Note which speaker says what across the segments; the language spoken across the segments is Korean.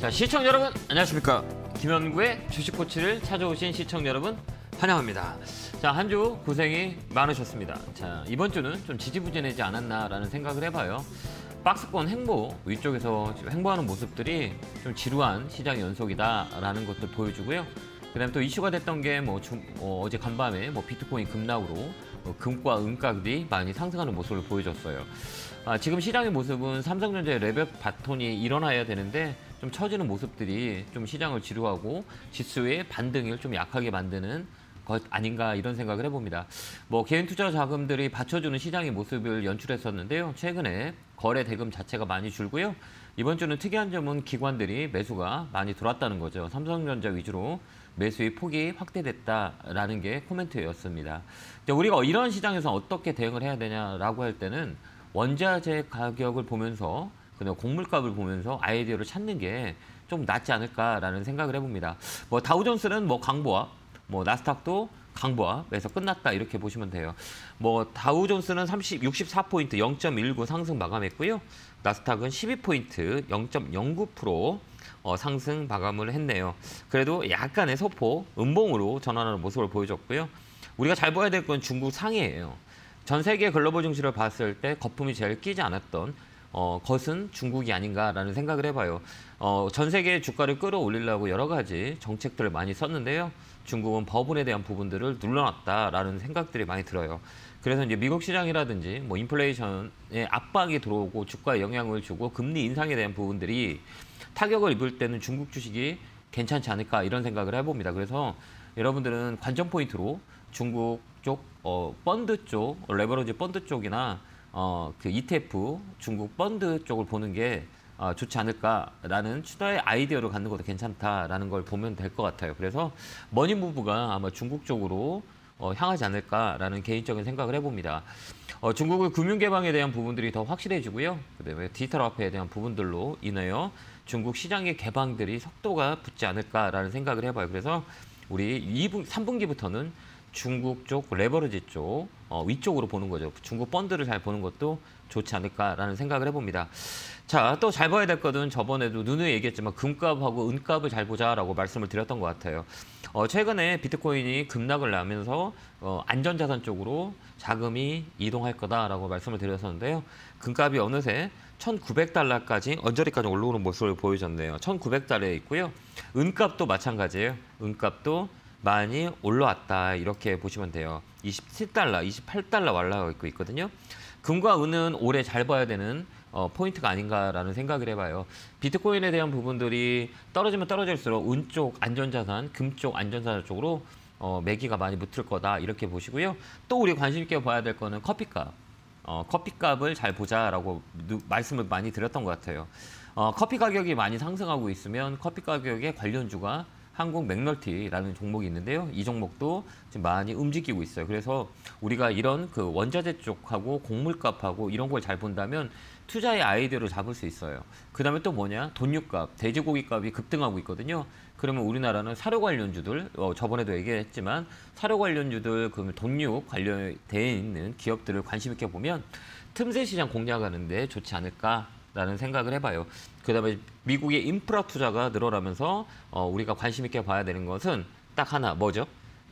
Speaker 1: 자, 시청자 여러분 안녕하십니까? 김현구의 주식 코치를 찾아오신 시청자 여러분 환영합니다. 자, 한 주 고생이 많으셨습니다. 자, 이번 주는 좀 지지부진하지 않았나라는 생각을 해봐요. 박스권 행보 위쪽에서 지금 행보하는 모습들이 좀 지루한 시장 연속이다라는 것들 보여주고요. 그다음에 또 이슈가 됐던 게뭐 어, 제 간밤에 뭐 비트코인 급락으로 어, 금과 은가들이 많이 상승하는 모습을 보여줬어요. 아, 지금 시장의 모습은 삼성전자의 레벨 바톤이 일어나야 되는데 좀 처지는 모습들이 좀 시장을 지루하고 지수의 반등을 좀 약하게 만드는 것 아닌가 이런 생각을 해봅니다. 뭐 개인 투자 자금들이 받쳐주는 시장의 모습을 연출했었는데요. 최근에 거래 대금 자체가 많이 줄고요. 이번 주는 특이한 점은 기관들이 매수가 많이 들어왔다는 거죠. 삼성전자 위주로 매수의 폭이 확대됐다라는 게 코멘트였습니다. 우리가 이런 시장에서 어떻게 대응을 해야 되냐라고 할 때는 원자재 가격을 보면서 그다음 곡물값을 보면서 아이디어를 찾는 게 좀 낫지 않을까라는 생각을 해봅니다. 뭐 다우존스는 뭐 강보와 뭐 나스닥도 강보합에서 끝났다 이렇게 보시면 돼요. 뭐 다우존스는 30, 64포인트 0.19 상승 마감했고요. 나스닥은 12포인트 0.09% 어, 상승 마감을 했네요. 그래도 약간의 소폭 음봉으로 전환하는 모습을 보여줬고요. 우리가 잘 봐야 될 건 중국 상해예요. 전 세계 글로벌 증시를 봤을 때 거품이 제일 끼지 않았던 어, 것은 중국이 아닌가라는 생각을 해봐요. 어, 전 세계 주가를 끌어올리려고 여러 가지 정책들을 많이 썼는데요. 중국은 버블에 대한 부분들을 눌러놨다라는 생각들이 많이 들어요. 그래서 이제 미국 시장이라든지 뭐 인플레이션의 압박이 들어오고 주가에 영향을 주고 금리 인상에 대한 부분들이 타격을 입을 때는 중국 주식이 괜찮지 않을까 이런 생각을 해봅니다. 그래서 여러분들은 관전 포인트로 중국 쪽 어, 펀드 쪽 레버리지 펀드 쪽이나 어, 그 ETF 중국 펀드 쪽을 보는 게 어, 좋지 않을까라는 추가의 아이디어를 갖는 것도 괜찮다라는 걸 보면 될 것 같아요. 그래서 money move가 아마 중국 쪽으로 어, 향하지 않을까라는 개인적인 생각을 해봅니다. 어, 중국의 금융 개방에 대한 부분들이 더 확실해지고요. 그다음에 디지털 화폐에 대한 부분들로 인하여 중국 시장의 개방들이 속도가 붙지 않을까라는 생각을 해봐요. 그래서 우리 2분, 3분기부터는 중국 쪽 레버리지 쪽 어, 위쪽으로 보는 거죠. 중국 펀드를 잘 보는 것도 좋지 않을까라는 생각을 해봅니다. 자, 또 잘 봐야 될 것은 저번에도 누누이 얘기했지만 금값하고 은값을 잘 보자라고 말씀을 드렸던 것 같아요. 어, 최근에 비트코인이 급락을 나면서 어, 안전자산 쪽으로 자금이 이동할 거다라고 말씀을 드렸었는데요. 금값이 어느새 1,900달러까지 언저리까지 올라오는 모습을 보여줬네요. 1,900달러에 있고요. 은값도 마찬가지예요. 은값도 많이 올라왔다 이렇게 보시면 돼요. 27달러, 28달러 올라가고 있거든요. 금과 은은 올해 잘 봐야 되는 어, 포인트가 아닌가라는 생각을 해봐요. 비트코인에 대한 부분들이 떨어지면 떨어질수록 은 쪽 안전자산, 금 쪽 안전자산 쪽으로 어, 매기가 많이 붙을 거다 이렇게 보시고요. 또 우리 관심 있게 봐야 될 거는 커피값. 어, 커피값을 잘 보자라고 말씀을 많이 드렸던 것 같아요. 어, 커피 가격이 많이 상승하고 있으면 커피 가격의 관련주가 한국 맥널티라는 종목이 있는데요. 이 종목도 지금 많이 움직이고 있어요. 그래서 우리가 이런 그 원자재 쪽하고 곡물값하고 이런 걸 잘 본다면 투자의 아이디어를 잡을 수 있어요. 그 다음에 또 뭐냐? 돈육값, 돼지고기 값이 급등하고 있거든요. 그러면 우리나라는 사료 관련주들, 어, 저번에도 얘기했지만 사료 관련주들, 그 돈육 관련돼 있는 기업들을 관심 있게 보면 틈새 시장 공략하는데 좋지 않을까라는 생각을 해봐요. 그다음에 미국의 인프라 투자가 늘어나면서 어, 우리가 관심 있게 봐야 되는 것은 딱 하나 뭐죠?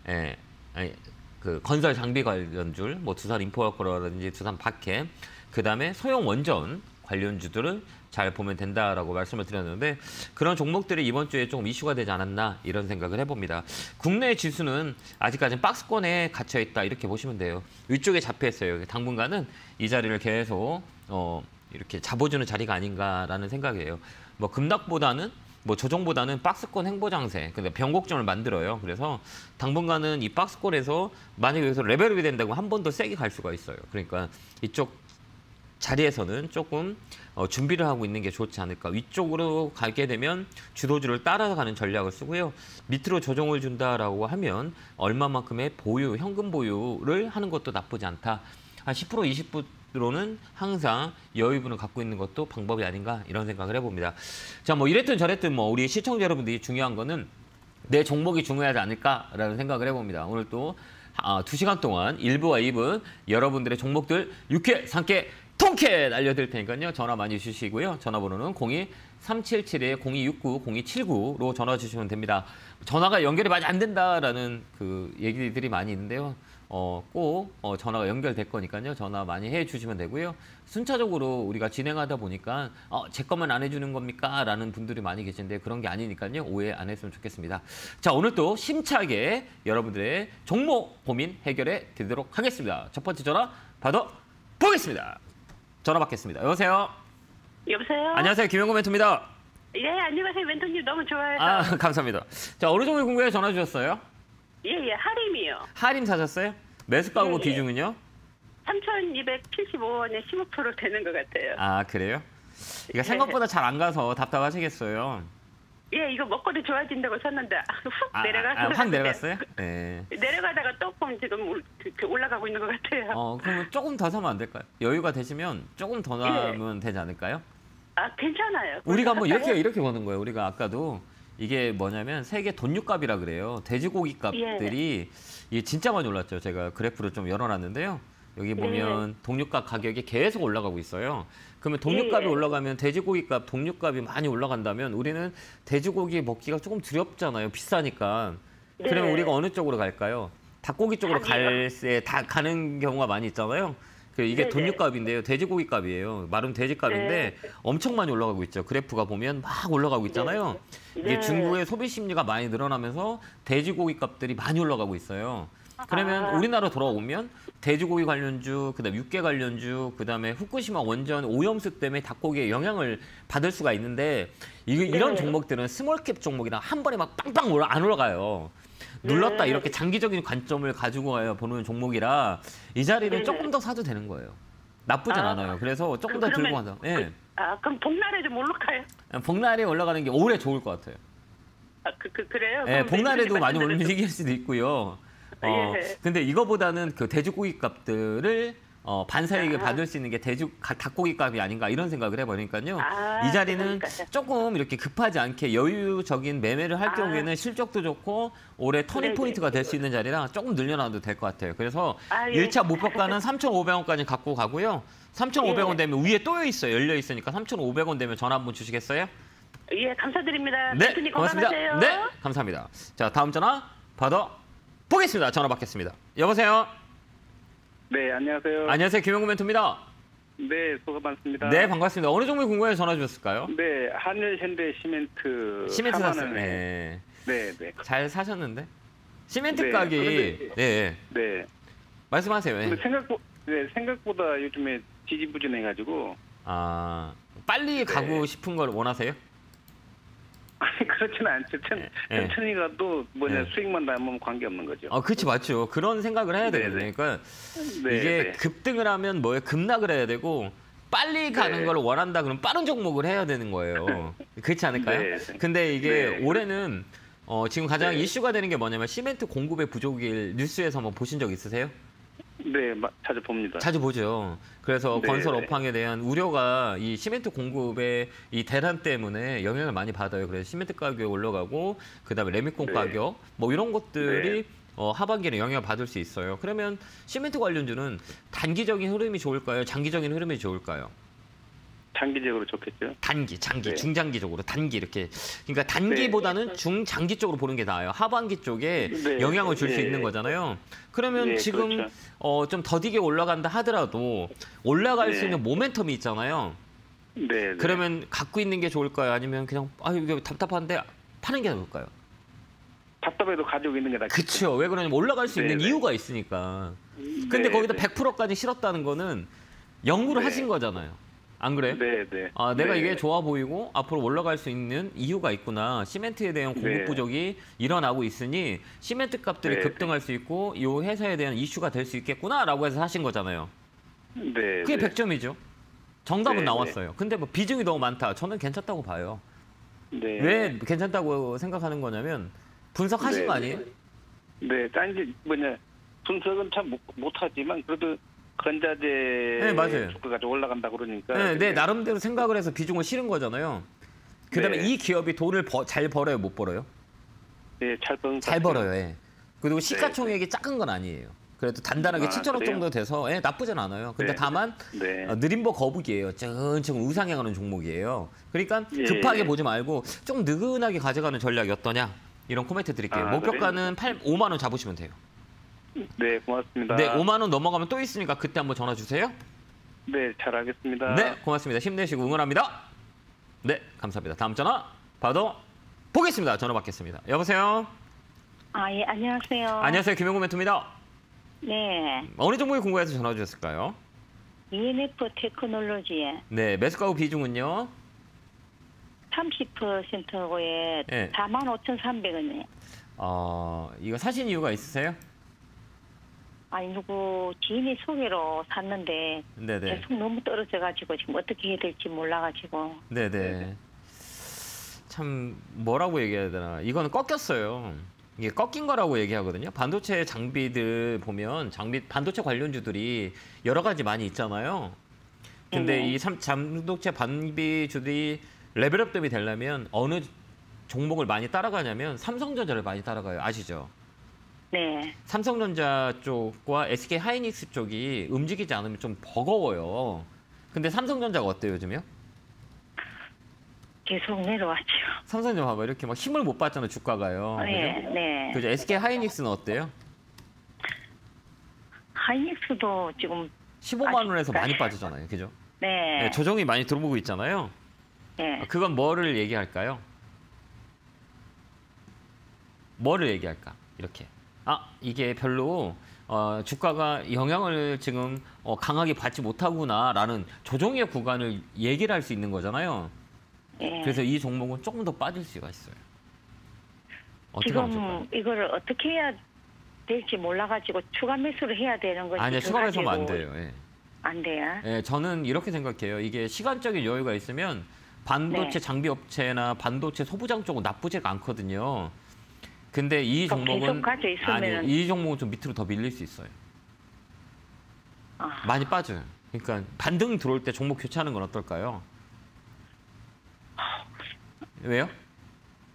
Speaker 1: 예, 아니, 그 건설 장비 관련 줄, 뭐 두산 인포워크라든지 두산 박해, 그다음에 소형 원전 관련주들을 잘 보면 된다라고 말씀을 드렸는데 그런 종목들이 이번 주에 조금 이슈가 되지 않았나 이런 생각을 해봅니다. 국내 지수는 아직까지는 박스권에 갇혀 있다 이렇게 보시면 돼요. 위쪽에 잡혀 있어요. 당분간은 이 자리를 계속 어, 이렇게 잡아주는 자리가 아닌가라는 생각이에요. 뭐 급락보다는 뭐 조정보다는 박스권 행보 장세, 근데 변곡점을 만들어요. 그래서 당분간은 이 박스권에서 만약에 여기서 레벨업이 된다고 한 번 더 세게 갈 수가 있어요. 그러니까 이쪽 자리에서는 조금 어, 준비를 하고 있는 게 좋지 않을까. 위쪽으로 가게 되면 주도주를 따라가는 전략을 쓰고요. 밑으로 조정을 준다라고 하면 얼마만큼의 보유, 현금 보유를 하는 것도 나쁘지 않다. 한 10% 20% 로는 항상 여유분을 갖고 있는 것도 방법이 아닌가 이런 생각을 해봅니다. 자, 뭐 이랬든 저랬든 뭐 우리 시청자 여러분들이 중요한 거는 내 종목이 중요하지 않을까라는 생각을 해봅니다. 오늘 또 아, 2시간 동안 1부와 2부 여러분들의 종목들 6회 상께 통쾌 알려드릴 테니까요. 전화 많이 주시고요. 전화번호는 02-3771-0269-0279로 전화 주시면 됩니다. 전화가 연결이 많이 안 된다라는 그 얘기들이 많이 있는데요. 어, 꼭 어, 전화가 연결될 거니까요. 전화 많이 해 주시면 되고요. 순차적으로 우리가 진행하다 보니까 어, 제 것만 안 해주는 겁니까? 라는 분들이 많이 계신데 그런 게 아니니까요. 오해 안 했으면 좋겠습니다. 자, 오늘 또 심차게 여러분들의 종목 고민 해결해 드리도록 하겠습니다. 첫 번째 전화 받아 보겠습니다. 전화 받겠습니다. 여보세요.
Speaker 2: 여보세요?
Speaker 1: 안녕하세요. 김영구 멘토입니다.
Speaker 2: 예, 안녕하세요. 멘토님 너무 좋아요.
Speaker 1: 아, 감사합니다. 자, 어느 종목 궁금해 전화 주셨어요?
Speaker 2: 예, 예, 할인이요.
Speaker 1: 할인 사셨어요? 매수 가구
Speaker 2: 예, 예.
Speaker 1: 비중은요?
Speaker 2: 3,275원에 15% 되는 것 같아요.
Speaker 1: 아, 그래요? 이게 생각보다 잘 안 가서 답답하시겠어요.
Speaker 2: 예, 이거 먹거리 좋아진다고 샀는데 훅
Speaker 1: 아,
Speaker 2: 내려가서
Speaker 1: 아, 확 내려갔어요? 네.
Speaker 2: 내려가다가 조금 지금 올- 그- 그 올라가고 있는 것 같아요.
Speaker 1: 어, 그러면 조금 더 사면 안 될까요? 여유가 되시면 조금 더 나면 되지 않을까요?
Speaker 2: 아, 괜찮아요.
Speaker 1: 우리가 한번 이렇게
Speaker 2: 할까요?
Speaker 1: 이렇게 보는 거예요. 우리가 아까도 이게 뭐냐면 세계 돈육값이라 그래요. 돼지고기 값들이 이게 진짜 많이 올랐죠. 제가 그래프를 좀 열어놨는데요. 여기 보면 동육값 가격이 계속 올라가고 있어요. 그러면 동육값이
Speaker 2: 예.
Speaker 1: 올라가면 돼지고기 값, 동육값이 많이 올라간다면 우리는 돼지고기 먹기가 조금 두렵잖아요. 비싸니까. 그러면
Speaker 2: 네.
Speaker 1: 우리가 어느 쪽으로 갈까요? 닭고기 쪽으로. 갈새 다 가는 경우가 많이 있잖아요. 그 이게
Speaker 2: 네네.
Speaker 1: 돈육값인데요. 돼지고기 값이에요. 마른 돼지 값인데
Speaker 2: 네.
Speaker 1: 엄청 많이 올라가고 있죠. 그래프가 보면 막 올라가고 있잖아요. 이게
Speaker 2: 네.
Speaker 1: 중국의 소비 심리가 많이 늘어나면서 돼지고기 값들이 많이 올라가고 있어요. 그러면
Speaker 2: 아.
Speaker 1: 우리나라 돌아오면 돼지고기 관련주, 그다음 육계 관련주, 그다음에 후쿠시마 원전 오염수 때문에 닭고기에 영향을 받을 수가 있는데 이런
Speaker 2: 네.
Speaker 1: 종목들은 small cap 종목이라 한 번에 막 빵빵 올라 안 올라가요. 눌렀다
Speaker 2: 네.
Speaker 1: 이렇게 장기적인 관점을 가지고 와요 보는 종목이라 이 자리는
Speaker 2: 네.
Speaker 1: 조금 더 사도 되는 거예요. 나쁘진
Speaker 2: 아.
Speaker 1: 않아요. 그래서 조금
Speaker 2: 그-
Speaker 1: 더 들고 가자. 예.
Speaker 2: 아, 그럼 복날에 좀 올라가요?
Speaker 1: 복날에 올라가는 게 오래 좋을 것 같아요.
Speaker 2: 아, 그, 그, 그래요?
Speaker 1: 예, 복날에도 많이
Speaker 2: 좀-
Speaker 1: 움직일 수도 있고요. 어,
Speaker 2: 예.
Speaker 1: 근데 이거보다는 그 돼지고기 값들을 어, 반사이익을
Speaker 2: 아.
Speaker 1: 받을 수 있는 게 돼지 가- 닭고기 값이 아닌가 이런 생각을 해버리니까요.
Speaker 2: 아,
Speaker 1: 이 자리는
Speaker 2: 그러니까요.
Speaker 1: 조금 이렇게 급하지 않게 여유적인 매매를 할
Speaker 2: 아.
Speaker 1: 경우에는 실적도 좋고 올해 터닝. 포인트가 될 수 있는 자리라 조금 늘려놔도 될 것 같아요. 그래서
Speaker 2: 아, 예.
Speaker 1: 일 1차 목표가는 3,500원까지 갖고 가고요. 3,500원
Speaker 2: 예.
Speaker 1: 되면 위에 또 있어요. 열려 있으니까 3,500원 되면 전화 한번 주시겠어요?
Speaker 2: 예, 감사드립니다.
Speaker 1: 네, 고맙습니다.
Speaker 2: 건강하세요.
Speaker 1: 네, 감사합니다. 자, 다음 전화 받아 보겠습니다. 전화 받겠습니다. 여보세요.
Speaker 3: 네, 안녕하세요.
Speaker 1: 안녕하세요, 김현구 멘토입니다.
Speaker 3: 네, 수고 많습니다.
Speaker 1: 네, 반갑습니다. 어느 종목 궁금해 전화 주셨을까요?
Speaker 3: 네, 한일 현대 시멘트
Speaker 1: 시멘트
Speaker 3: 4만
Speaker 1: 샀어요. 네,
Speaker 3: 네, 네.
Speaker 1: 잘 사셨는데? 시멘트
Speaker 3: 네,
Speaker 1: 가격이
Speaker 3: 그런데-
Speaker 1: 네,
Speaker 3: 네.
Speaker 1: 말씀하세요. 네.
Speaker 3: 생각보 네, 생각보다 요즘에 지지부진해 가지고
Speaker 1: 아, 빨리 가고 싶은 걸 원하세요?
Speaker 3: 아니 그렇지는 않죠. 천,
Speaker 1: 네, 네.
Speaker 3: 천천히 가도 뭐냐
Speaker 1: 네.
Speaker 3: 수익만 남으면 관계 없는 거죠.
Speaker 1: 어, 그렇지 맞죠. 그런 생각을 해야
Speaker 3: 네,
Speaker 1: 되거든요.
Speaker 3: 네.
Speaker 1: 그러니까
Speaker 3: 네,
Speaker 1: 이게
Speaker 3: 네.
Speaker 1: 급등을 하면 뭐에 급락을 해야 되고 빨리 가는
Speaker 3: 네.
Speaker 1: 걸 원한다 그러면 빠른 종목을 해야 되는 거예요. 그렇지 않을까요?
Speaker 3: 네.
Speaker 1: 근데 이게
Speaker 3: 네.
Speaker 1: 올해는 어, 지금 가장
Speaker 3: 네.
Speaker 1: 이슈가 되는 게 뭐냐면 시멘트 공급의 부족일 뉴스에서 한번 보신 적 있으세요?
Speaker 3: 네, 마, 자주 봅니다.
Speaker 1: 자주 보죠. 그래서
Speaker 3: 네,
Speaker 1: 건설
Speaker 3: 네.
Speaker 1: 업황에 대한 우려가 이 시멘트 공급의 이 대란 때문에 영향을 많이 받아요. 그래서 시멘트 가격이 올라가고 그다음에 레미콘
Speaker 3: 네.
Speaker 1: 가격 뭐 이런 것들이
Speaker 3: 네.
Speaker 1: 어, 하반기에 영향을 받을 수 있어요. 그러면 시멘트 관련주는 단기적인 흐름이 좋을까요? 장기적인 흐름이 좋을까요?
Speaker 3: 장기적으로 좋겠죠.
Speaker 1: 단기, 장기,
Speaker 3: 네.
Speaker 1: 중장기적으로 단기 이렇게. 그러니까 단기보다는 중장기 쪽으로 보는 게 나아요. 하반기 쪽에
Speaker 3: 네.
Speaker 1: 영향을 줄수
Speaker 3: 네.
Speaker 1: 있는 거잖아요. 그러면
Speaker 3: 네,
Speaker 1: 지금
Speaker 3: 그렇죠.
Speaker 1: 어, 좀 더디게 올라간다 하더라도 올라갈 수
Speaker 3: 네.
Speaker 1: 있는 모멘텀이 있잖아요.
Speaker 3: 네, 네.
Speaker 1: 그러면 갖고 있는 게 좋을까요? 아니면 그냥 아 이게 답답한데 파는 게 좋을까요?
Speaker 3: 답답해도 가지고 있는 게 낫겠죠.
Speaker 1: 그렇죠. 왜 그러냐면 올라갈 수 있는
Speaker 3: 네, 네.
Speaker 1: 이유가 있으니까. 근데
Speaker 3: 네,
Speaker 1: 거기다
Speaker 3: 네.
Speaker 1: 100%까지 실었다는 거는 연구를
Speaker 3: 네.
Speaker 1: 하신 거잖아요. 안 그래요?
Speaker 3: 네, 네.
Speaker 1: 아, 내가
Speaker 3: 네.
Speaker 1: 이게 좋아 보이고 앞으로 올라갈 수 있는 이유가 있구나. 시멘트에 대한 공급
Speaker 3: 네.
Speaker 1: 부족이 일어나고 있으니 시멘트 값들이
Speaker 3: 네.
Speaker 1: 급등할 수 있고 이 회사에 대한 이슈가 될 수 있겠구나라고 해서 하신 거잖아요.
Speaker 3: 네.
Speaker 1: 그게
Speaker 3: 네.
Speaker 1: 100점이죠. 정답은
Speaker 3: 네,
Speaker 1: 나왔어요. 근데 뭐 비중이 너무 많다. 저는 괜찮다고 봐요.
Speaker 3: 네.
Speaker 1: 왜 괜찮다고 생각하는 거냐면 분석하신
Speaker 3: 네,
Speaker 1: 거 아니에요?
Speaker 3: 네, 딴지 뭐냐 분석은 참 못, 못하지만 그래도 건자재
Speaker 1: 네, 맞아요.
Speaker 3: 주가가 좀 올라간다 그러니까.
Speaker 1: 네, 내
Speaker 3: 근데
Speaker 1: 나름대로 생각을 해서 비중을 실은 거잖아요. 그다음에
Speaker 3: 네.
Speaker 1: 이 기업이 돈을 버- 잘 벌어요, 못 벌어요?
Speaker 3: 네, 잘 버는
Speaker 1: 잘. 벌어요. 예. 그리고 시가총액이 작은 건 아니에요. 그래도 단단하게
Speaker 3: 아,
Speaker 1: 7천억
Speaker 3: 그래요?
Speaker 1: 정도 돼서 예, 나쁘진 않아요. 근데
Speaker 3: 네.
Speaker 1: 다만
Speaker 3: 네.
Speaker 1: 어, 느림보 거북이에요. 쭝쭝 우상향하는 종목이에요. 그러니까
Speaker 3: 예.
Speaker 1: 급하게 보지 말고 좀 느긋하게 가져가는 전략이 어떠냐 이런 코멘트 드릴게요.
Speaker 3: 아,
Speaker 1: 목표가는 8, 5만 원 잡으시면 돼요.
Speaker 3: 네, 고맙습니다.
Speaker 1: 네, 5만 원 넘어가면 또 있으니까 그때 한번 전화 주세요.
Speaker 3: 네, 잘하겠습니다.
Speaker 1: 네, 고맙습니다. 힘내시고 응원합니다. 네, 감사합니다. 다음 전화 받아 보겠습니다. 전화 받겠습니다. 여보세요.
Speaker 4: 아, 예, 안녕하세요.
Speaker 1: 안녕하세요. 김영구 멘토입니다.
Speaker 4: 네,
Speaker 1: 어느 종목에 궁금해서 전화 주셨을까요?
Speaker 4: ENF 테크놀로지에
Speaker 1: 네, 매수가구 비중은요.
Speaker 4: 30%고에
Speaker 1: 예.
Speaker 4: 45,300원이에요.
Speaker 1: 어, 이거 사신 이유가 있으세요?
Speaker 4: 아니, 누구 지인이 소개로 샀는데
Speaker 1: 네네.
Speaker 4: 계속 너무 떨어져가지고 지금 어떻게 해야 될지 몰라가지고.
Speaker 1: 네네. 참 뭐라고 얘기해야 되나? 이거는 꺾였어요. 이게 꺾인 거라고 얘기하거든요. 반도체 장비들 보면 장비 반도체 관련주들이 여러 가지 많이 있잖아요. 근데
Speaker 4: 네네.
Speaker 1: 이 삼- 반도체 반비주들이 레벨업dem이 되려면 어느 종목을 많이 따라가냐면 삼성전자를 많이 따라가요. 아시죠?
Speaker 4: 네,
Speaker 1: 삼성전자 쪽과 SK 하이닉스 쪽이 움직이지 않으면 좀 버거워요. 근데 삼성전자가 어때요, 요즘요?
Speaker 4: 계속 내려왔죠.
Speaker 1: 삼성전자 봐봐 이렇게 막 힘을 못 받잖아요 주가가요.
Speaker 4: 네,
Speaker 1: 그죠?
Speaker 4: 네.
Speaker 1: 그죠? SK 하이닉스는 어때요?
Speaker 4: 하이닉스도 지금
Speaker 1: 15만 원에서
Speaker 4: 아직까지.
Speaker 1: 많이 빠지잖아요. 그죠?
Speaker 4: 네,
Speaker 1: 네, 조정이 많이 들어오고 있잖아요.
Speaker 4: 네.
Speaker 1: 그건 뭐를 얘기할까요? 뭐를 얘기할까? 이렇게. 아, 이게 별로 어, 주가가 영향을 지금 어, 강하게 받지 못하구나라는 조정의 구간을 얘기를 할 수 있는 거잖아요.
Speaker 4: 네.
Speaker 1: 그래서 이 종목은 조금 더 빠질 수가 있어요.
Speaker 4: 지금 이거를 어떻게 해야 될지 몰라가지고 추가 매수를 해야 되는 건지.
Speaker 1: 아니요, 추가 매수하면 안 돼요. 예.
Speaker 4: 안 돼요?
Speaker 1: 예, 저는 이렇게 생각해요. 이게 시간적인 여유가 있으면 반도체
Speaker 4: 네.
Speaker 1: 장비 업체나 반도체 소부장 쪽은 나쁘지가 않거든요. 근데 이 종목은 아니요, 이 종목은 좀 밑으로 더 밀릴 수 있어요.
Speaker 4: 아,
Speaker 1: 많이 빠져요. 그러니까 반등 들어올 때 종목 교체하는 건 어떨까요? 왜요?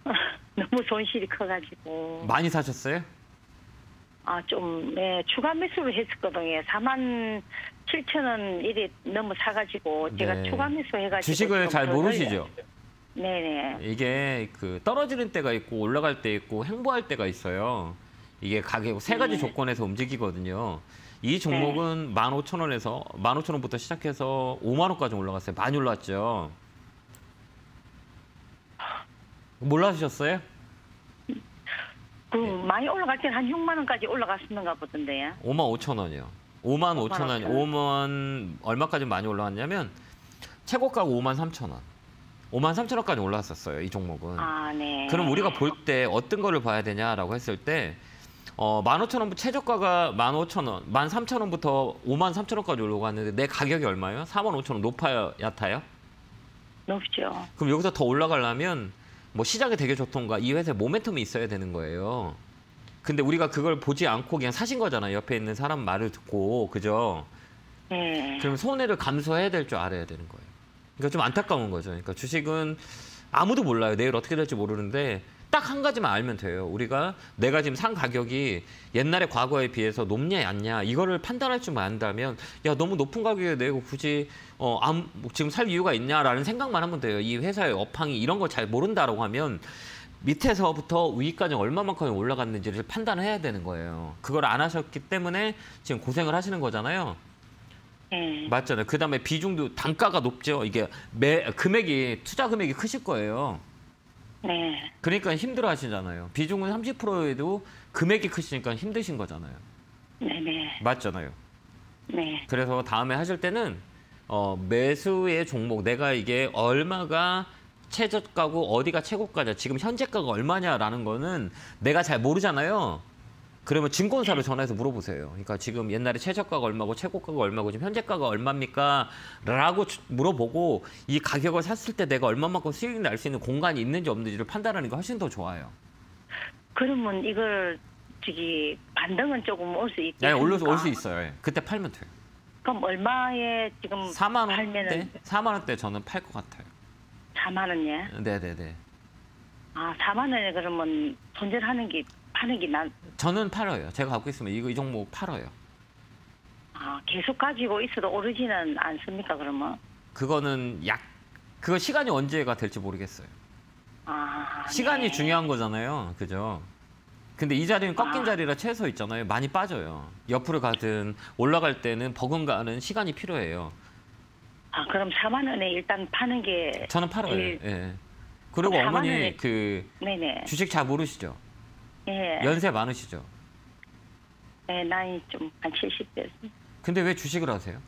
Speaker 4: 너무 손실이 커가지고.
Speaker 1: 많이 사셨어요?
Speaker 4: 아, 좀, 네, 추가 매수를 했었거든요. 4만 7천 원 일이 너무 사가지고 제가
Speaker 1: 네.
Speaker 4: 추가 매수 해가지고.
Speaker 1: 주식을
Speaker 4: 잘더
Speaker 1: 모르시죠?
Speaker 4: 늘려요. 네네.
Speaker 1: 이게 그 떨어지는 때가 있고 올라갈 때 있고 횡보할 때가 있어요. 이게 가격 세 가지
Speaker 4: 네.
Speaker 1: 조건에서 움직이거든요. 이 종목은 15,000원에서 15,000원부터 시작해서 5만 원까지 올라갔어요. 많이 올랐죠. 몰라주셨어요?
Speaker 4: 그, 많이 올라갈 때는 한 6만 원까지 올라갔었는가 보던데요.
Speaker 1: 5만 5천 원이요. 5만 5천 원,
Speaker 4: 5만
Speaker 1: 5만 얼마까지 많이 올라갔냐면 최고가가 5만 3천 원. 5만 3천 원까지 올라왔었어요. 이 종목은.
Speaker 4: 아, 네.
Speaker 1: 그럼 우리가 볼 때 어떤 거를 봐야 되냐라고 했을 때 어, 15,000원 최저가가 15,000원, 13,000원부터 5만 3,000원까지 올라갔는데 내 가격이 얼마예요? 4만 5,000원 높아요, 얕아요?
Speaker 4: 높죠.
Speaker 1: 그럼 여기서 더 올라가려면 뭐 시장이 되게 좋던가 이 회사에 모멘텀이 있어야 되는 거예요. 근데 우리가 그걸 보지 않고 그냥 사신 거잖아요. 옆에 있는 사람 말을 듣고 그죠?
Speaker 4: 네.
Speaker 1: 그럼 손해를 감수해야 될 줄 알아야 되는 거예요. 그러니까 좀 안타까운 거죠. 그러니까 주식은 아무도 몰라요. 내일 어떻게 될지 모르는데 딱 한 가지만 알면 돼요. 우리가 내가 지금 산 가격이 옛날에 과거에 비해서 높냐 얕냐 이거를 판단할 줄만 안다면 야 너무 높은 가격에 내고 굳이 어 아무- 지금 살 이유가 있냐라는 생각만 하면 돼요. 이 회사의 업황이 이런 걸 잘 모른다라고 하면 밑에서부터 위까지 얼마만큼 올라갔는지를 판단해야 되는 거예요. 그걸 안 하셨기 때문에 지금 고생을 하시는 거잖아요.
Speaker 4: 네.
Speaker 1: 맞잖아요. 그다음에 비중도 단가가 높죠. 이게 매 금액이 투자 금액이 크실 거예요.
Speaker 4: 네.
Speaker 1: 그러니까 힘들어 하시잖아요. 비중은 30%에도 금액이 크시니까 힘드신 거잖아요.
Speaker 4: 네 네.
Speaker 1: 맞잖아요.
Speaker 4: 네.
Speaker 1: 그래서 다음에 하실 때는 어, 매수의 종목 내가 이게 얼마가 최저가고 어디가 최고가냐 지금 현재가가 얼마냐라는 거는 내가 잘 모르잖아요. 그러면 증권사로 전화해서 물어보세요. 그러니까 지금 옛날에 최저가가 얼마고 최고가가 얼마고 지금 현재가가 얼마입니까? 라고 주- 물어보고 이 가격을 샀을 때 내가 얼마만큼 수익을 낼수 있는 공간이 있는지 없는지를 판단하는 게 훨씬 더 좋아요.
Speaker 4: 그러면 이걸 저기 반등은 조금 올 수 있겠습니까?
Speaker 1: 네, 올려서 올 수 있어요. 예. 그때 팔면 돼요.
Speaker 4: 그럼 얼마에 지금
Speaker 1: 4만 원대?
Speaker 4: 팔면은
Speaker 1: 4만 원대 저는 팔 것 같아요.
Speaker 4: 4만 원이야?
Speaker 1: 네네 네.
Speaker 4: 아, 4만 원에 그러면 손절하는 게 파는 게 난.
Speaker 1: 저는 팔아요. 제가 갖고 있으면 이거 이 종목 팔아요.
Speaker 5: 아, 계속 가지고 있어도 오르지는 않습니까, 그러면?
Speaker 1: 그거는 약 그거 시간이 언제가 될지 모르겠어요.
Speaker 5: 아,
Speaker 1: 시간이
Speaker 5: 네.
Speaker 1: 중요한 거잖아요. 그죠? 근데 이 자리는 꺾인
Speaker 5: 아.
Speaker 1: 자리라 채소 있잖아요. 많이 빠져요. 옆으로 가든 올라갈 때는 버금가는 시간이 필요해요.
Speaker 5: 아, 그럼 4만 원에 일단 파는 게
Speaker 1: 저는 팔아요.
Speaker 5: 예.
Speaker 1: 예. 그리고 어머니
Speaker 5: 4만 원에-
Speaker 1: 그
Speaker 5: 네네.
Speaker 1: 주식 잘 모르시죠?
Speaker 5: 예.
Speaker 1: 연세 많으시죠?
Speaker 5: 네, 나이 좀 한 70대.
Speaker 1: 근데 왜 주식을 하세요?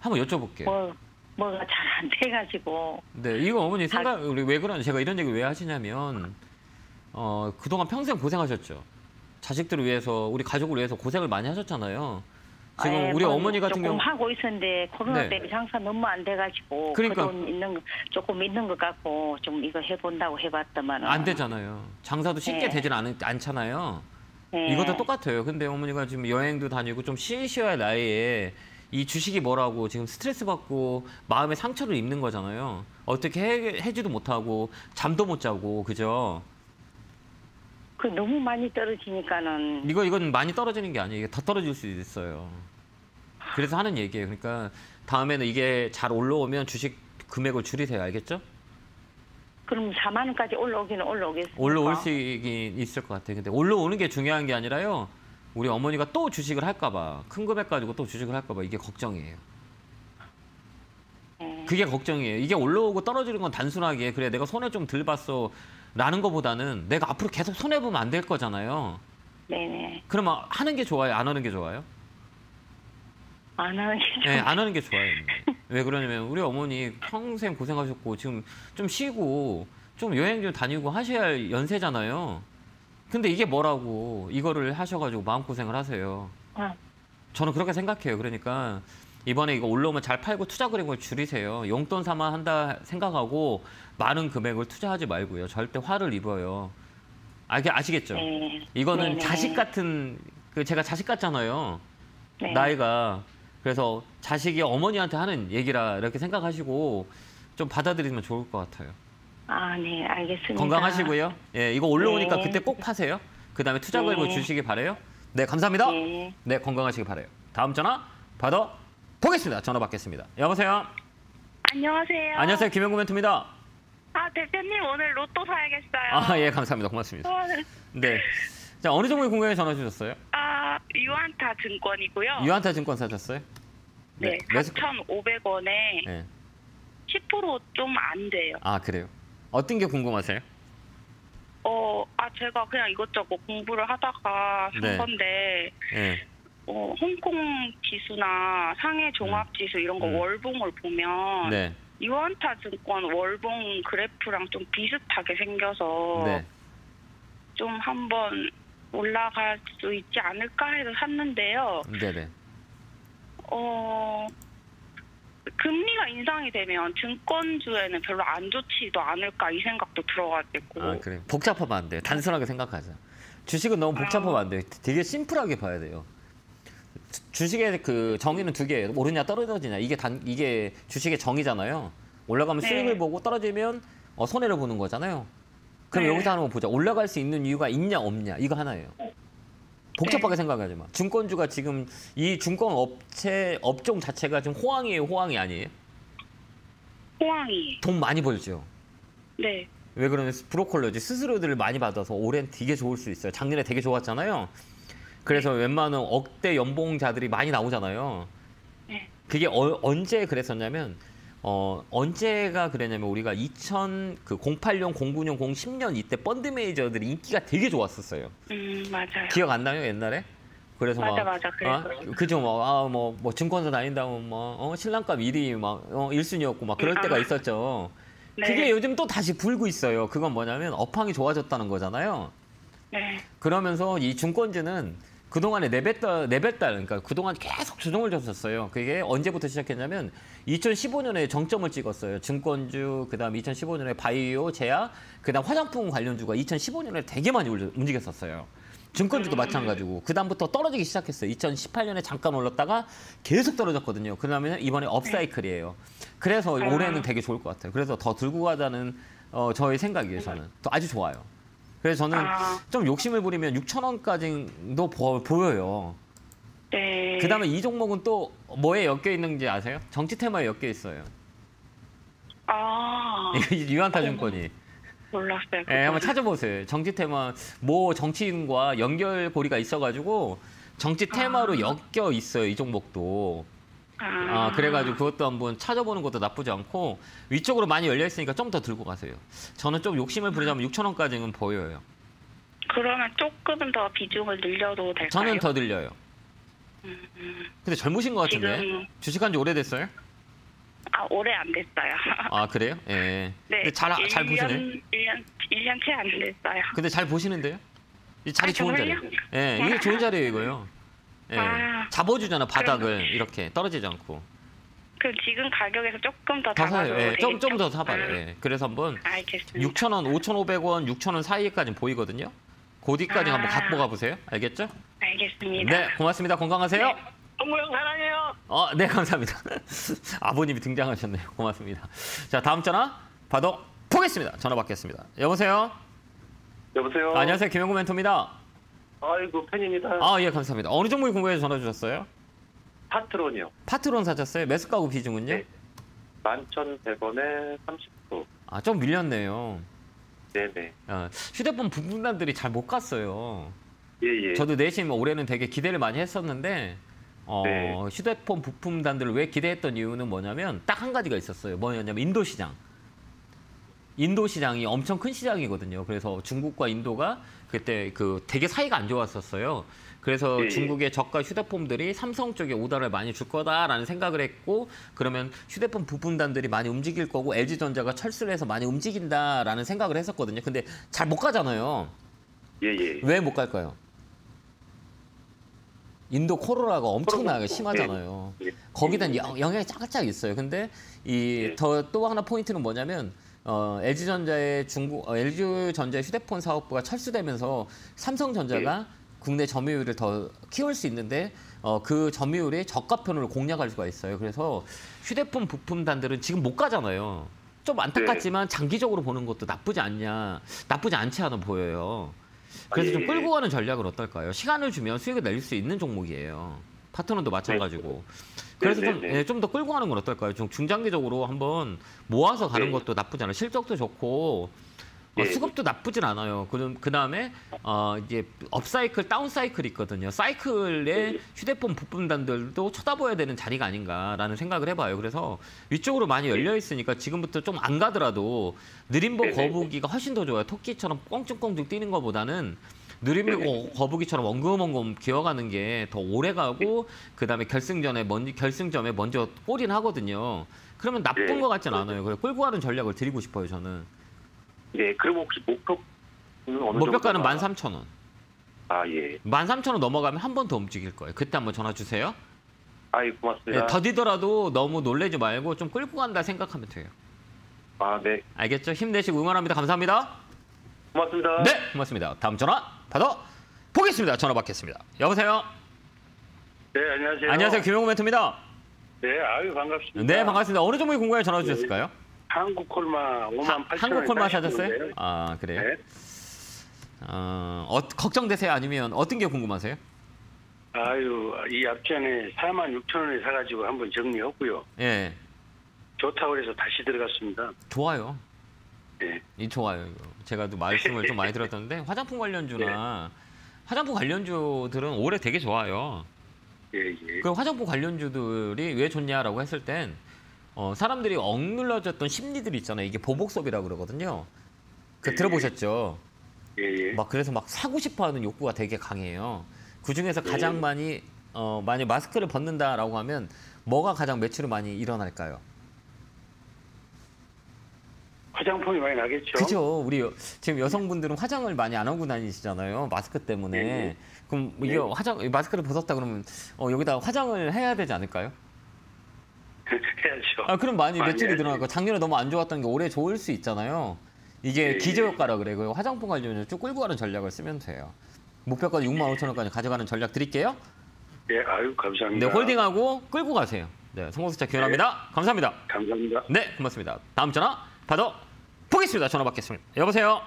Speaker 1: 한번 여쭤볼게요.
Speaker 5: 뭐 뭐가 잘 안 돼가지고
Speaker 1: 네, 이거 어머니
Speaker 5: 아.
Speaker 1: 생각 우리 왜 그러냐? 제가 이런 얘기 왜 하시냐면 어 그동안 평생 고생하셨죠. 자식들을 위해서 우리 가족을 위해서 고생을 많이 하셨잖아요. 지금
Speaker 5: 예,
Speaker 1: 우리
Speaker 5: 뭐
Speaker 1: 어머니 같은 경우
Speaker 5: 하고 있었는데 코로나
Speaker 1: 네.
Speaker 5: 때문에 장사 너무 안 돼가지고
Speaker 1: 그러니까.
Speaker 5: 그돈 있는 거- 조금 있는 것 같고 좀 이거 해본다고 해봤더만
Speaker 1: 안 되잖아요. 장사도 쉽게
Speaker 5: 네.
Speaker 1: 되진 않, 않잖아요.
Speaker 5: 네.
Speaker 1: 이것도 똑같아요. 근데 어머니가 지금 여행도 다니고 좀 쉬셔야 할 나이에 이 주식이 뭐라고 지금 스트레스 받고 마음에 상처를 입는 거잖아요. 어떻게 해, 해지도 못하고 잠도 못 자고 그죠?
Speaker 5: 그 너무 많이 떨어지니까는
Speaker 1: 이거 이건 많이 떨어지는 게 아니에요. 이게 더 떨어질 수 있어요. 그래서 하는 얘기예요. 그러니까 다음에는 이게 잘 올라오면 주식 금액을 줄이세요. 알겠죠?
Speaker 5: 그럼 4만 원까지 올라오기는 올라오겠습니까?
Speaker 1: 올라올 수 있긴 있을 것 같아요. 근데 올라오는 게 중요한 게 아니라요. 우리 어머니가 또 주식을 할까 봐 큰 금액 가지고 또 주식을 할까 봐 이게 걱정이에요.
Speaker 5: 네.
Speaker 1: 그게 걱정이에요. 이게 올라오고 떨어지는 건 단순하게 그래 내가 손해 좀덜 봤어 라는 것보다는 내가 앞으로 계속 손해 보면 안 될 거잖아요.
Speaker 5: 네네.
Speaker 1: 그러면 하는 게 좋아요, 안 하는 게 좋아요?
Speaker 5: 안 하는 게
Speaker 1: 네, 안 하는 게 좋아요. 왜 그러냐면 우리 어머니 평생 고생하셨고 지금 좀 쉬고 좀 여행 좀 다니고 하셔야 할 연세잖아요. 근데 이게 뭐라고 이거를 하셔가지고 마음 고생을 하세요.
Speaker 5: 아,
Speaker 1: 저는 그렇게 생각해요. 그러니까 이번에 이거 올라오면 잘 팔고 투자 그림을 줄이세요. 용돈 삼아 한다 생각하고 많은 금액을 투자하지 말고요. 절대 화를 입어요. 아, 아시겠죠?
Speaker 5: 네.
Speaker 1: 이거는
Speaker 5: 네네.
Speaker 1: 자식 같은 그 제가 자식 같잖아요.
Speaker 5: 네.
Speaker 1: 나이가 그래서 자식이 어머니한테 하는 얘기라 이렇게 생각하시고 좀 받아들이면 좋을 것 같아요.
Speaker 5: 아, 네, 알겠습니다.
Speaker 1: 건강하시고요. 예, 이거 올라오니까
Speaker 5: 네.
Speaker 1: 그때 꼭 파세요. 그다음에 투자
Speaker 5: 네.
Speaker 1: 걸고 주시기 바래요. 네, 감사합니다.
Speaker 5: 네.
Speaker 1: 네, 건강하시기 바래요. 다음 전화 받아 보겠습니다. 전화 받겠습니다. 여보세요.
Speaker 6: 안녕하세요.
Speaker 1: 안녕하세요. 김영구 멘트입니다.
Speaker 6: 아 대표님 오늘 로또 사야겠어요.
Speaker 1: 아, 예, 감사합니다. 고맙습니다.
Speaker 6: 아, 네.
Speaker 1: 네. 자, 어느 종목이 궁금해 전화 주셨어요?
Speaker 6: 아 유한타 증권이고요.
Speaker 1: 유한타 증권 사셨어요?
Speaker 6: 네,
Speaker 1: 매수-
Speaker 6: 4,500원에
Speaker 1: 네.
Speaker 6: 10%좀 안 돼요.
Speaker 1: 아, 그래요. 어떤 게 궁금하세요?
Speaker 6: 어, 아 제가 그냥 이것저것 공부를 하다가 산
Speaker 1: 네.
Speaker 6: 건데
Speaker 1: 예.
Speaker 6: 어, 홍콩 지수나 상해 종합 지수 이런 거
Speaker 1: 음.
Speaker 6: 월봉을 보면
Speaker 1: 네.
Speaker 6: 유한타 증권 월봉 그래프랑 좀 비슷하게 생겨서
Speaker 1: 네.
Speaker 6: 좀 한번 올라갈 수 있지 않을까 해서 샀는데요.
Speaker 1: 네, 네.
Speaker 6: 어, 금리가 인상이 되면 증권주에는 별로 안 좋지도 않을까 이 생각도 들어가지고.
Speaker 1: 아, 그래. 복잡하면 안 돼요. 단순하게 생각하자. 주식은 너무 복잡하면 안 돼요. 되게 심플하게 봐야 돼요. 주- 주식의 그 정의는 두 개예요. 오르냐 떨어지냐. 이게 단 이게 주식의 정의잖아요. 올라가면
Speaker 6: 네.
Speaker 1: 수익을 보고 떨어지면 어, 손해를 보는 거잖아요. 그럼
Speaker 6: 네.
Speaker 1: 여기서 거 보자. 올라갈 수 있는 이유가 있냐 없냐. 이거 하나예요. 복잡하게 생각하지 마. 증권주가 지금 이 증권 업체 업종 자체가 지금 호황이에요, 호황이 아니에요?
Speaker 6: 호황이.
Speaker 1: 돈 많이 벌죠.
Speaker 6: 네.
Speaker 1: 왜 그러냐면 브로콜러지 스스로들을 많이 받아서 올해는 되게 좋을 수 있어요. 작년에 되게 좋았잖아요. 그래서 웬만한 억대 연봉자들이 많이 나오잖아요.
Speaker 6: 네.
Speaker 1: 그게 어- 언제 그랬었냐면 어 언제가 그랬냐면 우리가 2000 그 08년, 09년, 010년 이때 펀드 매니저들이 인기가 되게 좋았었어요.
Speaker 6: 음, 맞아요.
Speaker 1: 기억 안 나요 옛날에? 그래서
Speaker 6: 맞아,
Speaker 1: 막
Speaker 6: 맞아. 그랬어요.
Speaker 1: 어? 그죠 뭐 아 뭐 뭐 증권사 다닌다고 뭐 어, 신랑감 1위 막 어, 1순위였고 막 그럴
Speaker 6: 아.
Speaker 1: 때가 있었죠.
Speaker 6: 네.
Speaker 1: 그게 요즘 또 다시 불고 있어요. 그건 뭐냐면 업황이 좋아졌다는 거잖아요.
Speaker 6: 네.
Speaker 1: 그러면서 이 증권주는 그동안에 네배달, 네배달, 그러니까 그동안 계속 조정을 줬었어요. 그게 언제부터 시작했냐면 2015년에 정점을 찍었어요. 증권주, 그 다음 2015년에 바이오, 제약, 그 다음 화장품 관련주가 2015년에 되게 많이 움직였었어요. 증권주도 마찬가지고 그 다음부터 떨어지기 시작했어요. 2018년에 잠깐 올랐다가 계속 떨어졌거든요. 그러면 이번에 업사이클이에요. 그래서 올해는 되게 좋을 것 같아요. 그래서 더 들고 가자는 어, 저의 생각이에요. 저는 또 아주 좋아요. 그래서 저는
Speaker 6: 아.
Speaker 1: 좀 욕심을 부리면 6천 원까지도 보여요.
Speaker 6: 네.
Speaker 1: 그다음에 이 종목은 또 뭐에 엮여 있는지 아세요? 정치 테마에 엮여 있어요.
Speaker 6: 아,
Speaker 1: 유한타증권이.
Speaker 6: 몰랐어요.
Speaker 1: 예, 한번 찾아보세요. 정치 테마 뭐 정치인과 연결고리가 있어가지고 정치 테마로 엮여 있어요. 이 종목도. 아, 그래가지고 그것도 한번 찾아보는 것도 나쁘지 않고 위쪽으로 많이 열려 있으니까 좀 더 들고 가세요. 저는 좀 욕심을 부리자면 6천 원까지는 보여요.
Speaker 6: 그러면 조금은 더 비중을 늘려도 될까요?
Speaker 1: 저는 더 들려요. 근데 젊으신 것 같은데
Speaker 6: 지금-
Speaker 1: 주식한 지 오래됐어요?
Speaker 6: 아, 오래 안 됐어요.
Speaker 1: 아 그래요? 예.
Speaker 6: 네.
Speaker 1: 근데 잘잘 보시네.
Speaker 6: 1년, 1년 채 안 됐어요.
Speaker 1: 근데 잘 보시는데요? 이 자리
Speaker 6: 아,
Speaker 1: 좋은 자리. 예, 이게 좋은 자리예요 이거요. 예.
Speaker 6: 아.
Speaker 1: 잡아주잖아 바닥을 이렇게 떨어지지 않고.
Speaker 6: 그럼 지금 가격에서 조금
Speaker 1: 더더
Speaker 6: 담아도
Speaker 1: 사요. 예, 좀 좀 더? 사봐요.
Speaker 6: 아,
Speaker 1: 예. 그래서 한번
Speaker 6: 알겠습니다.
Speaker 1: 6,000원, 5,500원, 6,000원 사이에까지 보이거든요. 고디까지
Speaker 6: 아.
Speaker 1: 한번 갖고 가보세요. 알겠죠?
Speaker 6: 알겠습니다.
Speaker 1: 네, 고맙습니다. 건강하세요.
Speaker 6: 네.
Speaker 3: 동무 형 사랑해요.
Speaker 1: 어, 네, 감사합니다. 아버님이 등장하셨네요. 고맙습니다. 자, 다음 전화 받아 보겠습니다. 전화 받겠습니다. 여보세요.
Speaker 3: 여보세요.
Speaker 1: 안녕하세요. 김영구 멘토입니다.
Speaker 3: 아이고 팬입니다.
Speaker 1: 아, 예, 감사합니다. 어느 종목이 궁금해서 전화 주셨어요?
Speaker 3: 파트론이요.
Speaker 1: 파트론 사셨어요? 매수 가구 비중은요?
Speaker 3: 네. 11,100원에 30%.
Speaker 1: 아, 좀 밀렸네요.
Speaker 3: 네네.
Speaker 1: 어, 휴대폰 부분단들이 잘 못 갔어요.
Speaker 3: 예, 예.
Speaker 1: 저도 내심 올해는 되게 기대를 많이 했었는데 어,
Speaker 3: 네.
Speaker 1: 휴대폰 부품단들을 왜 기대했던 이유는 뭐냐면 딱 한 가지가 있었어요. 뭐냐면 인도 시장. 인도 시장이 엄청 큰 시장이거든요. 그래서 중국과 인도가 그때 그 되게 사이가 안 좋았었어요. 그래서
Speaker 3: 예, 예.
Speaker 1: 중국의 저가 휴대폰들이 삼성 쪽에 오더를 많이 줄 거다라는 생각을 했고 그러면 휴대폰 부품단들이 많이 움직일 거고 LG전자가 철수를 해서 많이 움직인다라는 생각을 했었거든요. 근데 잘 못 가잖아요.
Speaker 3: 예, 예.
Speaker 1: 왜 못 갈까요? 인도 코로나가 엄청나게 심하잖아요.
Speaker 3: 예.
Speaker 1: 거기다 영- 영향이 짝짝 있어요. 근데 이
Speaker 3: 예.
Speaker 1: 더또 하나 포인트는 뭐냐면 어, LG전자의 중국 어, LG전자의 휴대폰 사업부가 철수되면서 삼성전자가 국내 점유율을 더 키울 수 있는데 어, 그 점유율의 저가편으로 공략할 수가 있어요. 그래서 휴대폰 부품단들은 지금 못 가잖아요. 좀 안타깝지만 장기적으로 보는 것도 나쁘지 않냐, 나쁘지 않지 않아 보여요. 그래서
Speaker 3: 아,
Speaker 1: 좀
Speaker 3: 예.
Speaker 1: 끌고 가는 전략은 어떨까요? 시간을 주면 수익을 낼 수 있는 종목이에요. 파트너도 마찬가지고. 그래서
Speaker 3: 네,
Speaker 1: 좀
Speaker 3: 네, 네.
Speaker 1: 좀더 끌고 가는 건 어떨까요? 좀 중장기적으로 한번 모아서 가는
Speaker 3: 네.
Speaker 1: 것도 나쁘지 않아요. 실적도 좋고 어,
Speaker 3: 네.
Speaker 1: 수급도 나쁘진 않아요. 그럼 그 다음에 어, 이제 업사이클, 다운사이클이 있거든요. 사이클의
Speaker 3: 네.
Speaker 1: 휴대폰 부품단들도 쳐다봐야 되는 자리가 아닌가라는 생각을 해봐요. 그래서 위쪽으로 많이 열려 있으니까 지금부터 좀 안 가더라도 느림보
Speaker 3: 네, 네, 네.
Speaker 1: 거북이가 훨씬 더 좋아요. 토끼처럼 꽁충꽁충 뛰는 것보다는 느림보
Speaker 3: 네,
Speaker 1: 거북이처럼 엉금엉금 기어가는 게 더 오래 가고 그 다음에 결승전에 먼저 결승점에 먼저 골인 하거든요. 그러면 나쁜
Speaker 3: 네.
Speaker 1: 것 같진 않아요. 그래 끌고 가는 전략을 드리고 싶어요. 저는
Speaker 3: 네, 그럼 혹시 목표는 어느
Speaker 1: 목표가는
Speaker 3: 정도가-
Speaker 1: 13,000원.
Speaker 3: 아, 예.
Speaker 1: 13,000원 넘어가면 한 번 더 움직일 거예요. 그때 한번 전화 주세요.
Speaker 3: 아이, 고맙습니다.
Speaker 1: 네, 더디더라도 너무 놀래지 말고 좀 끌고 간다 생각하면 돼요.
Speaker 3: 아, 네.
Speaker 1: 알겠죠? 힘내시고 응원합니다. 감사합니다.
Speaker 3: 고맙습니다.
Speaker 1: 네, 고맙습니다. 다음 전화 받아 보겠습니다. 전화 받겠습니다. 여보세요.
Speaker 3: 네, 안녕하세요.
Speaker 1: 안녕하세요. 김용구 멘토입니다.
Speaker 3: 네, 아유, 반갑습니다.
Speaker 1: 네, 반갑습니다. 어느 종목이 궁금해 전화 주셨을까요?
Speaker 3: 한국 콜마 5만
Speaker 1: 하-
Speaker 3: 8천
Speaker 1: 한국 콜마 사셨어요? 아, 그래요?
Speaker 3: 네.
Speaker 1: 어, 어, 걱정되세요? 아니면 어떤 게 궁금하세요?
Speaker 3: 아유, 이 앞전에 4만 6천 원에 사가지고 한번 정리했고요.
Speaker 1: 예,
Speaker 3: 좋다고 해서 다시 들어갔습니다.
Speaker 1: 좋아요.
Speaker 3: 네.
Speaker 1: 이 좋아요. 이거. 제가 또 말씀을 좀 많이 들었던데 화장품 관련주나 화장품 관련주들은 올해 되게 좋아요.
Speaker 3: 예, 예.
Speaker 1: 그 화장품 관련주들이 왜 좋냐라고 했을 땐 어, 사람들이 억눌러졌던 심리들이 있잖아요. 이게 보복섭이라고 그러거든요. 그
Speaker 3: 예.
Speaker 1: 들어보셨죠?
Speaker 3: 예, 예.
Speaker 1: 막 그래서 막 사고 싶어하는 욕구가 되게 강해요. 그 중에서 가장
Speaker 3: 예.
Speaker 1: 많이 어, 만약 마스크를 벗는다라고 하면 뭐가 가장 매출이 많이 일어날까요?
Speaker 3: 화장품이 많이 나겠죠?
Speaker 1: 그죠. 우리 여- 지금 여성분들은 화장을 많이 안 하고 다니시잖아요. 마스크 때문에.
Speaker 3: 네.
Speaker 1: 그럼 이게
Speaker 3: 네.
Speaker 1: 화장 마스크를 벗었다 그러면 어, 여기다 화장을 해야 되지 않을까요?
Speaker 3: 해야죠.
Speaker 1: 아, 그럼 많이
Speaker 3: 많이
Speaker 1: 매출이. 늘어날 거. 작년에 너무 안 좋았던 게 올해 좋을 수 있잖아요. 이게
Speaker 3: 네.
Speaker 1: 기저효과라 그래. 그 화장품 관련해서 쭉 끌고 가는 전략을 쓰면 돼요. 목표가는 6만 5천 원까지 가져가는 전략 드릴게요.
Speaker 3: 예, 아유, 감사합니다.
Speaker 1: 네, 홀딩하고 끌고 가세요. 네, 성공수차 기원합니다. 감사합니다.
Speaker 3: 감사합니다.
Speaker 1: 네, 고맙습니다. 다음 전화 받아 보겠습니다. 전화 받겠습니다. 여보세요.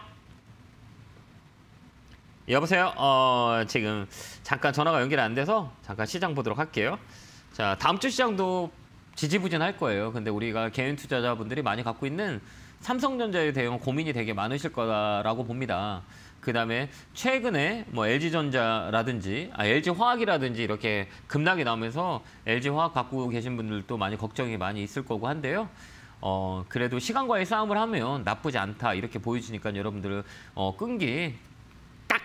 Speaker 1: 여보세요. 어, 지금 잠깐 전화가 연결이 안 돼서 잠깐 시장 보도록 할게요. 자, 다음 주 시장도 지지부진할 거예요. 근데 우리가 개인 투자자분들이 많이 갖고 있는 삼성전자에 대한 고민이 되게 많으실 거라고 봅니다. 그다음에 최근에 뭐 LG전자라든지 아, LG화학이라든지 이렇게 급락이 나오면서 LG화학 갖고 계신 분들도 많이 걱정이 많이 있을 거고 한데요. 어 그래도 시간과의 싸움을 하면 나쁘지 않다 이렇게 보여지니까 여러분들 어 끈기 딱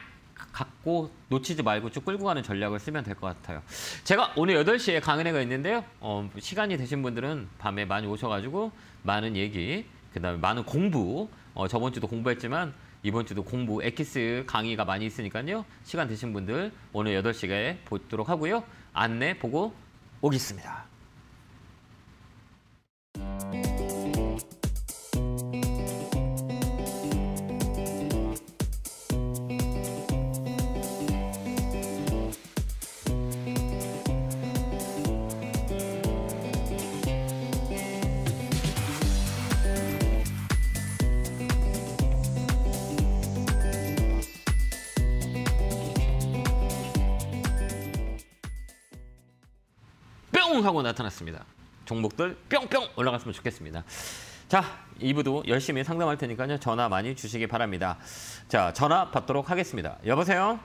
Speaker 1: 갖고 놓치지 말고 쭉 끌고 가는 전략을 쓰면 될 것 같아요. 제가 오늘 8시에 강은혜가 있는데요. 어, 시간이 되신 분들은 밤에 많이 오셔가지고 많은 얘기, 그다음에 많은 공부, 어, 저번 주도 공부했지만 이번 주도 공부, 엑기스 강의가 많이 있으니까요. 시간 되신 분들 오늘 8시에 보도록 하고요. 안내 보고 오겠습니다. 하고 나타났습니다. 종목들 뿅뿅 올라갔으면 좋겠습니다. 자, 2부도 열심히 상담할 테니까요. 전화 많이 주시기 바랍니다. 자, 전화 받도록 하겠습니다. 여보세요?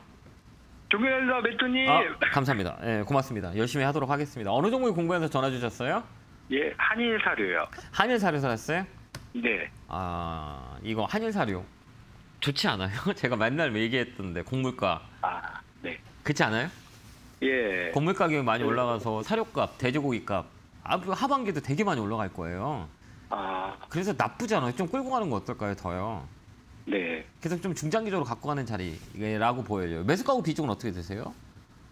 Speaker 3: 종현사 매트님.
Speaker 1: 아, 감사합니다. 예, 고맙습니다. 열심히 하도록 하겠습니다. 어느 종목이 공부해서 전화 주셨어요?
Speaker 3: 예, 한일 사료요.
Speaker 1: 한일 사료 사셨어요?
Speaker 3: 네.
Speaker 1: 아, 이거 한일 사료 좋지 않아요? 제가 맨날 얘기했던데 공물가
Speaker 3: 아, 네.
Speaker 1: 그렇지 않아요?
Speaker 3: 예.
Speaker 1: 건물 가격이 많이 올라가서 사료값, 돼지고기값 아, 하반기도 되게 많이 올라갈 거예요.
Speaker 3: 아,
Speaker 1: 그래서 나쁘지 않아요. 좀 끌고 가는 거 어떨까요, 더요?
Speaker 3: 네.
Speaker 1: 계속 좀 중장기적으로 갖고 가는 자리라고 보여요. 매수가고 비중은 어떻게 되세요?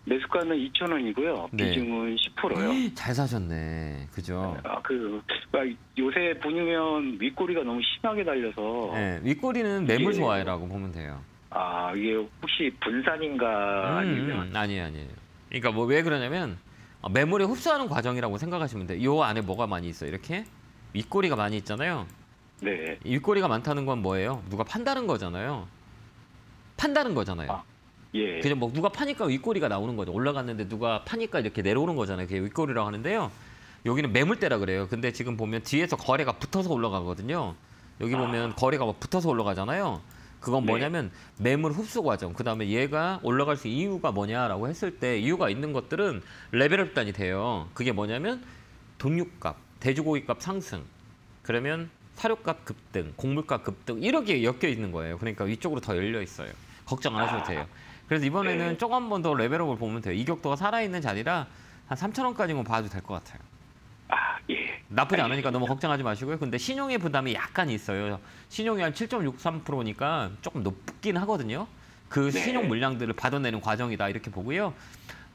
Speaker 3: 매수가는 2,000원이고요.
Speaker 1: 네.
Speaker 3: 비중은 10%요.
Speaker 1: 잘 사셨네. 그죠?
Speaker 3: 아, 그, 아, 요새 보면 윗꼬리가 너무 심하게 달려서,
Speaker 1: 네, 윗꼬리는 매물
Speaker 3: 예.
Speaker 1: 소화라고 보면 돼요.
Speaker 3: 아, 이게 혹시 분산인가 아니면,
Speaker 1: 음, 아니에요, 아니에요. 그러니까 뭐 왜 그러냐면 어, 매물이 흡수하는 과정이라고 생각하시면 돼요. 요 안에 뭐가 많이 있어요? 이렇게 윗꼬리가 많이 있잖아요.
Speaker 3: 네.
Speaker 1: 이 윗꼬리가 많다는 건 뭐예요? 누가 판다는 거잖아요. 판다는 거잖아요.
Speaker 3: 아, 예.
Speaker 1: 그냥 뭐 누가 파니까 윗꼬리가 나오는 거죠. 올라갔는데 누가 파니까 이렇게 내려오는 거잖아요. 그게 윗꼬리라고 하는데요. 여기는 매물대라 그래요. 근데 지금 보면 뒤에서 거래가 붙어서 올라가거든요. 여기 보면 거래가 막 붙어서 올라가잖아요. 그건
Speaker 3: 네.
Speaker 1: 뭐냐면 매물 흡수 과정. 그다음에 얘가 올라갈 수 이유가 뭐냐라고 했을 때 이유가 있는 것들은 레벨업 단이 돼요. 그게 뭐냐면 돈육값, 돼지고기값 상승. 그러면 사료값 급등, 곡물값 급등 이렇게 엮여 있는 거예요. 그러니까 위쪽으로 더 열려 있어요. 걱정 안 하셔도 돼요. 그래서 이번에는
Speaker 3: 네.
Speaker 1: 조금 번더 레벨업을 보면 돼요. 이격도가 살아있는 자리라 한 3,000원까지는 봐도 될 것 같아요.
Speaker 3: 아, 예.
Speaker 1: 나쁘지 않으니까 너무 걱정하지 마시고요. 근데 신용의 부담이 약간 있어요. 신용이 한 7.63%니까 조금 높긴 하거든요. 그
Speaker 3: 네.
Speaker 1: 신용 물량들을 받아내는 과정이다 이렇게 보고요.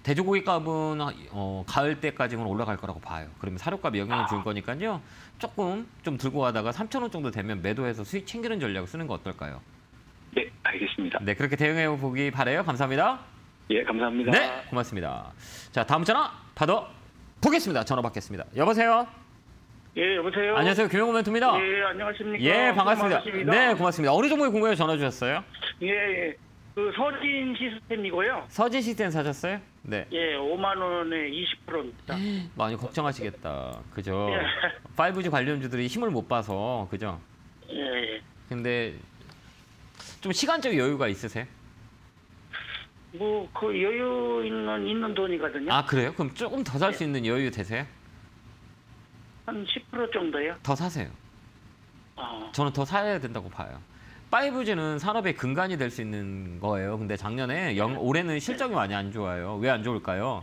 Speaker 1: 돼지고기 값은 어, 가을 때까지는 올라갈 거라고 봐요. 그러면 사료값이 영향을 줄 거니까요. 조금 좀 들고 가다가 3,000원 정도 되면 매도해서 수익 챙기는 전략을 쓰는 거 어떨까요?
Speaker 3: 네, 알겠습니다.
Speaker 1: 네, 그렇게 대응해 보기 바래요. 감사합니다.
Speaker 3: 예, 감사합니다.
Speaker 1: 네, 고맙습니다. 자, 다음 전화 받아 보겠습니다. 전화 받겠습니다. 여보세요.
Speaker 3: 예, 여보세요?
Speaker 1: 안녕하세요. 김영호 멘토입니다.
Speaker 3: 예, 안녕하십니까?
Speaker 1: 예, 반갑습니다.
Speaker 3: 반갑습니다.
Speaker 1: 네, 고맙습니다. 어느 종목에 궁금해 전화 주셨어요?
Speaker 7: 예, 예. 그 서진 시스템이고요.
Speaker 1: 서진 시스템 사셨어요? 네.
Speaker 7: 예, 5만 원에 20%입니다.
Speaker 1: 많이 걱정하시겠다. 그죠?
Speaker 7: 예.
Speaker 1: 5G 관련주들이 힘을 못 봐서 그죠?
Speaker 7: 예, 예.
Speaker 1: 근데 좀 시간적 여유가 있으세요?
Speaker 7: 뭐, 그 여유 있는, 있는 돈이거든요.
Speaker 1: 아, 그래요? 그럼 조금 더 살 수 있는 여유 되세요?
Speaker 7: 한 10% 정도요.
Speaker 1: 더 사세요.
Speaker 7: 어,
Speaker 1: 저는 더 사야 된다고 봐요. 5G는 산업의 근간이 될 수 있는 거예요. 근데 작년에 영, 올해는 실적이 많이 안 좋아요. 왜 안 좋을까요?